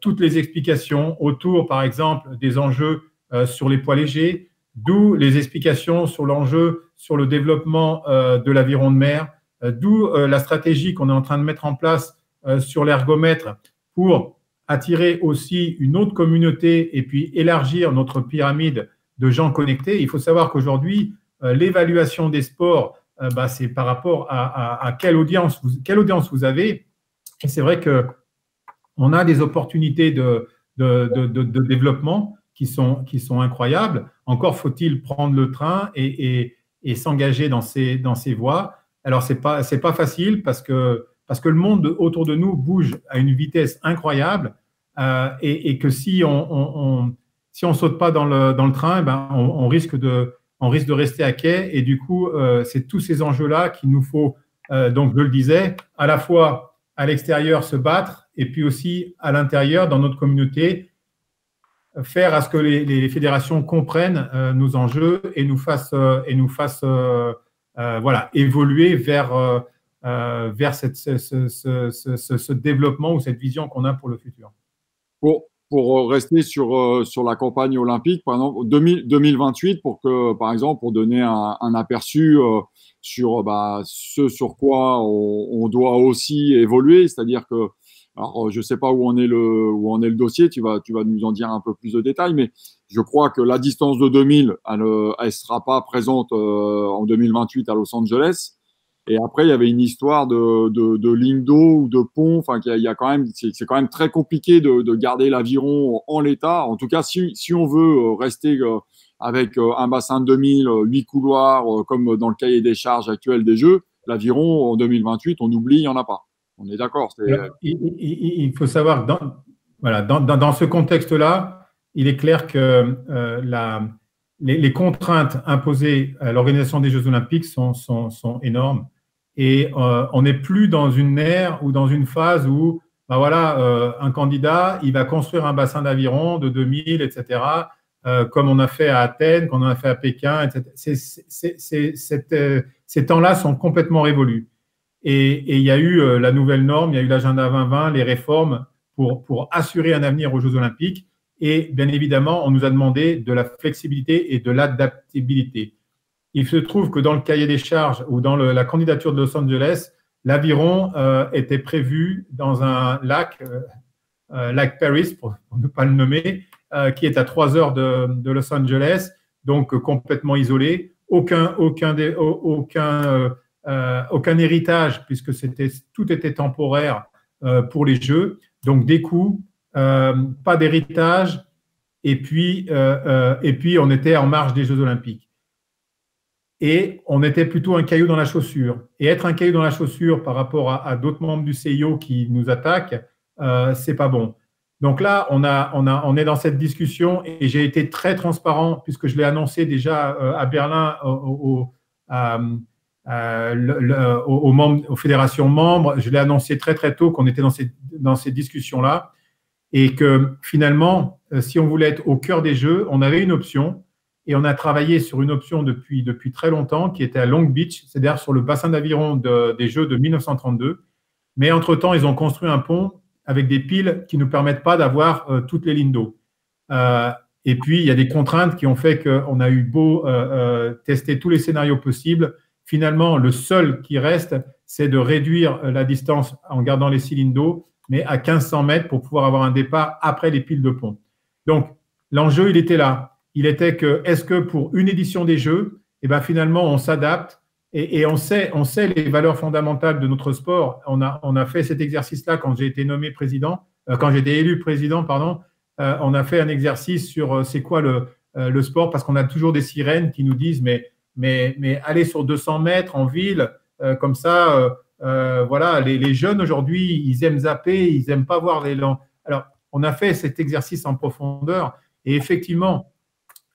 toutes les explications autour, par exemple, des enjeux sur les poids légers, d'où les explications sur l'enjeu sur le développement de l'aviron de mer, d'où la stratégie qu'on est en train de mettre en place sur l'ergomètre pour attirer aussi une autre communauté et puis élargir notre pyramide de gens connectés. Il faut savoir qu'aujourd'hui, euh, l'évaluation des sports, euh, bah, c'est par rapport à, quelle, audience vous, quelle audience vous avez. Et c'est vrai que on a des opportunités de, de, développement qui sont, qui sont incroyables. Encore faut-il prendre le train et, et, s'engager dans ces, dans ces voies. Alors, ce n'est pas, pas facile parce que parce que le monde autour de nous bouge à une vitesse incroyable euh, et, que si on, si on saute pas dans le, dans le train, ben on, risque de on risque de rester à quai. Et du coup euh, c'est tous ces enjeux là qu'il nous faut euh, donc je le disais à la fois à l'extérieur se battre et puis aussi à l'intérieur dans notre communauté faire à ce que les, les fédérations comprennent nos enjeux et nous fassent et nous fassent voilà évoluer vers euh, vers cette, ce, ce, développement ou cette vision qu'on a pour le futur. Pour, pour rester sur, euh, sur la campagne olympique, par exemple, 2028, pour que, par exemple, pour donner un, aperçu euh, sur bah, ce sur quoi on, doit aussi évoluer, c'est-à-dire que alors, je ne sais pas où en est le où est le dossier. Tu vas tu vas nous en dire un peu plus de détails, mais je crois que la distance de 2000, elle ne sera pas présente en 2028 à Los Angeles. Et après, il y avait une histoire de, de, de ligne d'eau ou de pont. Enfin, il y a, quand même, c'est quand même très compliqué de, de garder l'aviron en l'état. En tout cas, si, si on veut euh, rester euh, avec euh, un bassin de 2000, huit couloirs, comme dans le cahier des charges actuel des Jeux, l'aviron en 2028, on oublie, il n'y en a pas. On est d'accord. Il, faut savoir, dans, voilà, dans, dans ce contexte-là, il est clair que la, les, contraintes imposées à l'organisation des Jeux Olympiques sont, énormes. Et euh, on n'est plus dans une ère ou dans une phase où, ben voilà, euh, un candidat, il va construire un bassin d'aviron de 2000, etc., euh, comme on a fait à Athènes, comme on a fait à Pékin, etc. ces temps-là sont complètement révolus. Et, il y a eu la nouvelle norme, il y a eu l'agenda 2020, les réformes pour assurer un avenir aux Jeux Olympiques. Et bien évidemment, on nous a demandé de la flexibilité et de l'adaptabilité. Il se trouve que dans le cahier des charges ou dans la candidature de Los Angeles, l'aviron euh, était prévu dans un lac, euh, euh, lac Paris, pour, ne pas le nommer, qui est à trois heures de, Los Angeles, donc complètement isolé, aucun, aucun, aucun, héritage puisque tout était temporaire pour les Jeux, donc des coûts, pas d'héritage, et puis, et puis on était en marge des Jeux Olympiques et on était plutôt un caillou dans la chaussure. Et être un caillou dans la chaussure par rapport à, d'autres membres du CIO qui nous attaquent, euh, c'est pas bon. Donc là, on, a, on, a, on est dans cette discussion et j'ai été très transparent puisque je l'ai annoncé déjà euh, à Berlin aux, membres, aux fédérations membres. Je l'ai annoncé très très tôt qu'on était dans ces, dans ces discussions-là et que finalement, euh, si on voulait être au cœur des jeux, on avait une option et on a travaillé sur une option depuis, depuis très longtemps qui était à Long Beach, c'est-à-dire sur le bassin d'aviron des Jeux de 1932. Mais entre-temps, ils ont construit un pont avec des piles qui ne nous permettent pas d'avoir euh, toutes les lignes d'eau. Euh, et puis, il y a des contraintes qui ont fait qu'on a eu beau tester tous les scénarios possibles. Finalement, le seul qui reste, c'est de réduire la distance en gardant les cylindres d'eau, mais à 1500 mètres pour pouvoir avoir un départ après les piles de pont. Donc, l'enjeu, il était là il était que est-ce que pour une édition des Jeux, eh ben finalement on s'adapte et, on sait on sait les valeurs fondamentales de notre sport. On a on a fait cet exercice-là quand j'ai été nommé président, euh, quand j'ai été élu président, pardon. Euh, on a fait un exercice sur euh, c'est quoi le le sport parce qu'on a toujours des sirènes qui nous disent mais mais mais aller sur 200 mètres en ville comme ça. Voilà, les, les jeunes aujourd'hui, ils aiment zapper, ils aiment pas voir l'élan. Alors, on a fait cet exercice en profondeur et effectivement,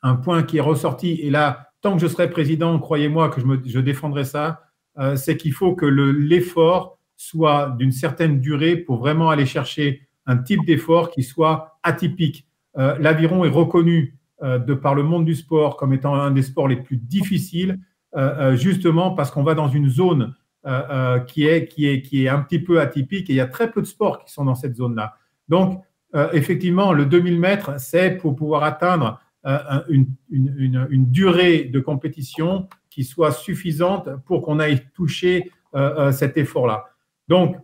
un point qui est ressorti, et là, tant que je serai président, croyez-moi que je, défendrai ça, euh, c'est qu'il faut que l'effort soit d'une certaine durée pour vraiment aller chercher un type d'effort qui soit atypique. Euh, l'aviron est reconnu euh, de par le monde du sport comme étant un des sports les plus difficiles. justement parce qu'on va dans une zone qui, est, qui, est, qui est un petit peu atypique et il y a très peu de sports qui sont dans cette zone-là. Donc, effectivement, le 2000 mètres, c'est pour pouvoir atteindre une, une, une, durée de compétition qui soit suffisante pour qu'on aille toucher cet effort-là. Donc,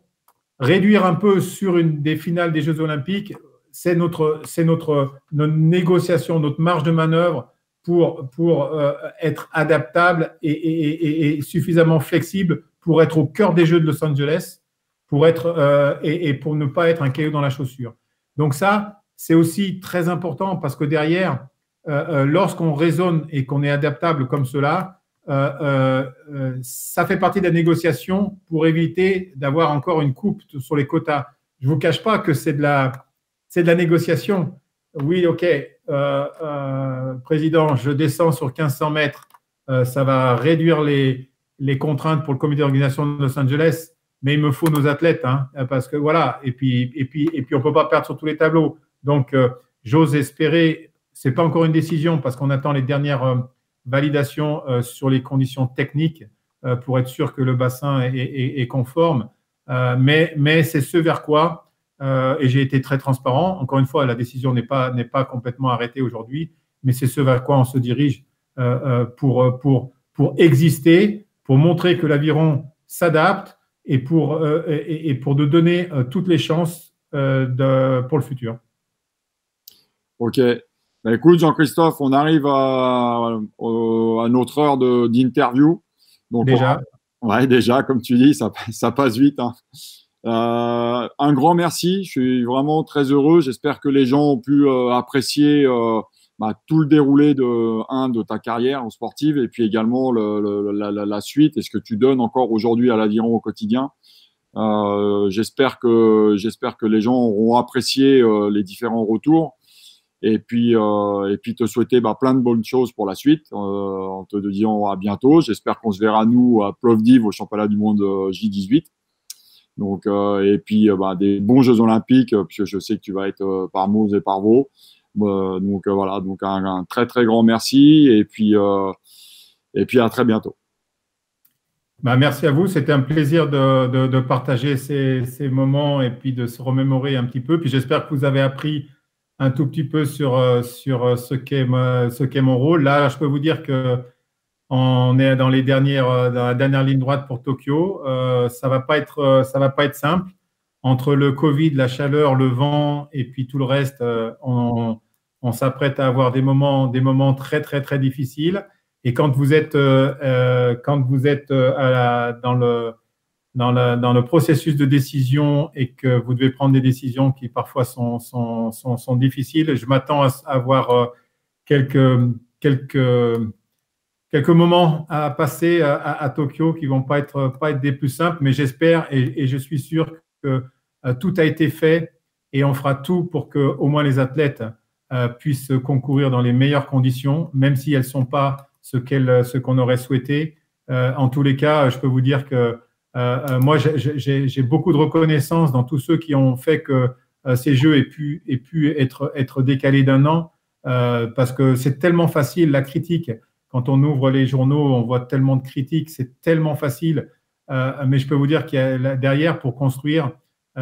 réduire un peu sur une des finales des Jeux Olympiques, c'est notre, c'est notre, négociation, notre marge de manœuvre pour, pour euh, être adaptable et, suffisamment flexible pour être au cœur des Jeux de Los Angeles, pour être euh, et, pour ne pas être un caillou dans la chaussure. Donc ça, c'est aussi très important parce que derrière, euh, lorsqu'on raisonne et qu'on est adaptable comme cela, euh, euh, euh, ça fait partie de la négociation pour éviter d'avoir encore une coupe sur les quotas. Je ne vous cache pas que c'est de c'est de la négociation. Oui, ok, président, je descends sur 1500 mètres, ça va réduire les, les contraintes pour le comité d'organisation de Los Angeles, mais il me faut nos athlètes, hein, parce que voilà, et puis, et puis, et puis on ne peut pas perdre sur tous les tableaux. Donc, j'ose espérer, ce n'est pas encore une décision parce qu'on attend les dernières validation euh, sur les conditions techniques euh, pour être sûr que le bassin est, conforme. Euh, mais, mais c'est ce vers quoi, et j'ai été très transparent, encore une fois, la décision n'est pas, n'est pas complètement arrêtée aujourd'hui, mais c'est ce vers quoi on se dirige pour, pour, pour exister, pour montrer que l'aviron s'adapte et pour, et, pour de donner toutes les chances de, pour le futur. Ok, bah, écoute, Jean-Christophe, on arrive à, notre heure d'interview. déjà Ouais, déjà, comme tu dis, ça, ça passe vite. Hein. Euh, un grand merci. Je suis vraiment très heureux. J'espère que les gens ont pu euh, apprécier euh, bah, tout le déroulé de, un, de ta carrière sportive et puis également la, suite et ce que tu donnes encore aujourd'hui à l'aviron au quotidien. j'espère que j'espère que les gens auront apprécié les différents retours et puis euh, et puis te souhaiter bah, plein de bonnes choses pour la suite euh, en te disant à bientôt. J'espère qu'on se verra nous à Plovdiv au championnat du monde euh, J18. Donc et puis bah, des bons Jeux Olympiques puisque je sais que tu vas être par Mose et par Vaux. Donc voilà, donc un, très très grand merci et puis et puis à très bientôt. Bah, merci à vous. C'était un plaisir de, de, partager ces, ces, moments et puis de se remémorer un petit peu. Puis j'espère que vous avez appris un tout petit peu sur, euh, sur euh, ce qu'est mon rôle. Là, je peux vous dire que on est dans les dernières euh, la dernière ligne droite pour Tokyo. ça va pas être ça va pas être simple entre le Covid, la chaleur, le vent et puis tout le reste. on, on s'apprête à avoir des moments des moments très très très difficiles. Et quand vous êtes quand vous êtes la, dans le dans, le processus de décision et que vous devez prendre des décisions qui parfois sont, sont, sont, difficiles, je m'attends à avoir euh, quelques, quelques, quelques moments à passer à, Tokyo qui vont pas être, pas être des plus simples, mais j'espère et, je suis sûr que euh, tout a été fait et on fera tout pour que au moins les athlètes euh, puissent concourir dans les meilleures conditions, même si elles ne sont pas ce qu'on aurait souhaité. en tous les cas, je peux vous dire que euh, euh, moi, j'ai beaucoup de reconnaissance dans tous ceux qui ont fait que euh, ces jeux aient pu, aient pu être, être décalés d'un an, parce que c'est tellement facile, la critique. Quand on ouvre les journaux, on voit tellement de critiques, c'est tellement facile. mais je peux vous dire qu'il y a derrière, pour construire,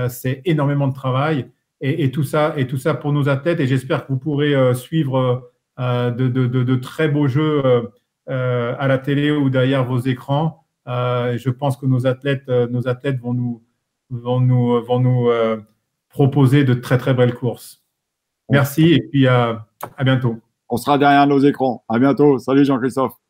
c'est énormément de travail. Et, tout ça, et tout ça pour nos athlètes. Et j'espère que vous pourrez suivre de, de, très beaux jeux à la télé ou derrière vos écrans. Euh, je pense que nos athlètes, euh, nos athlètes vont nous, vont nous, vont nous euh, proposer de très très belles courses. Merci et puis à bientôt. On sera derrière nos écrans. À bientôt. Salut Jean-Christophe.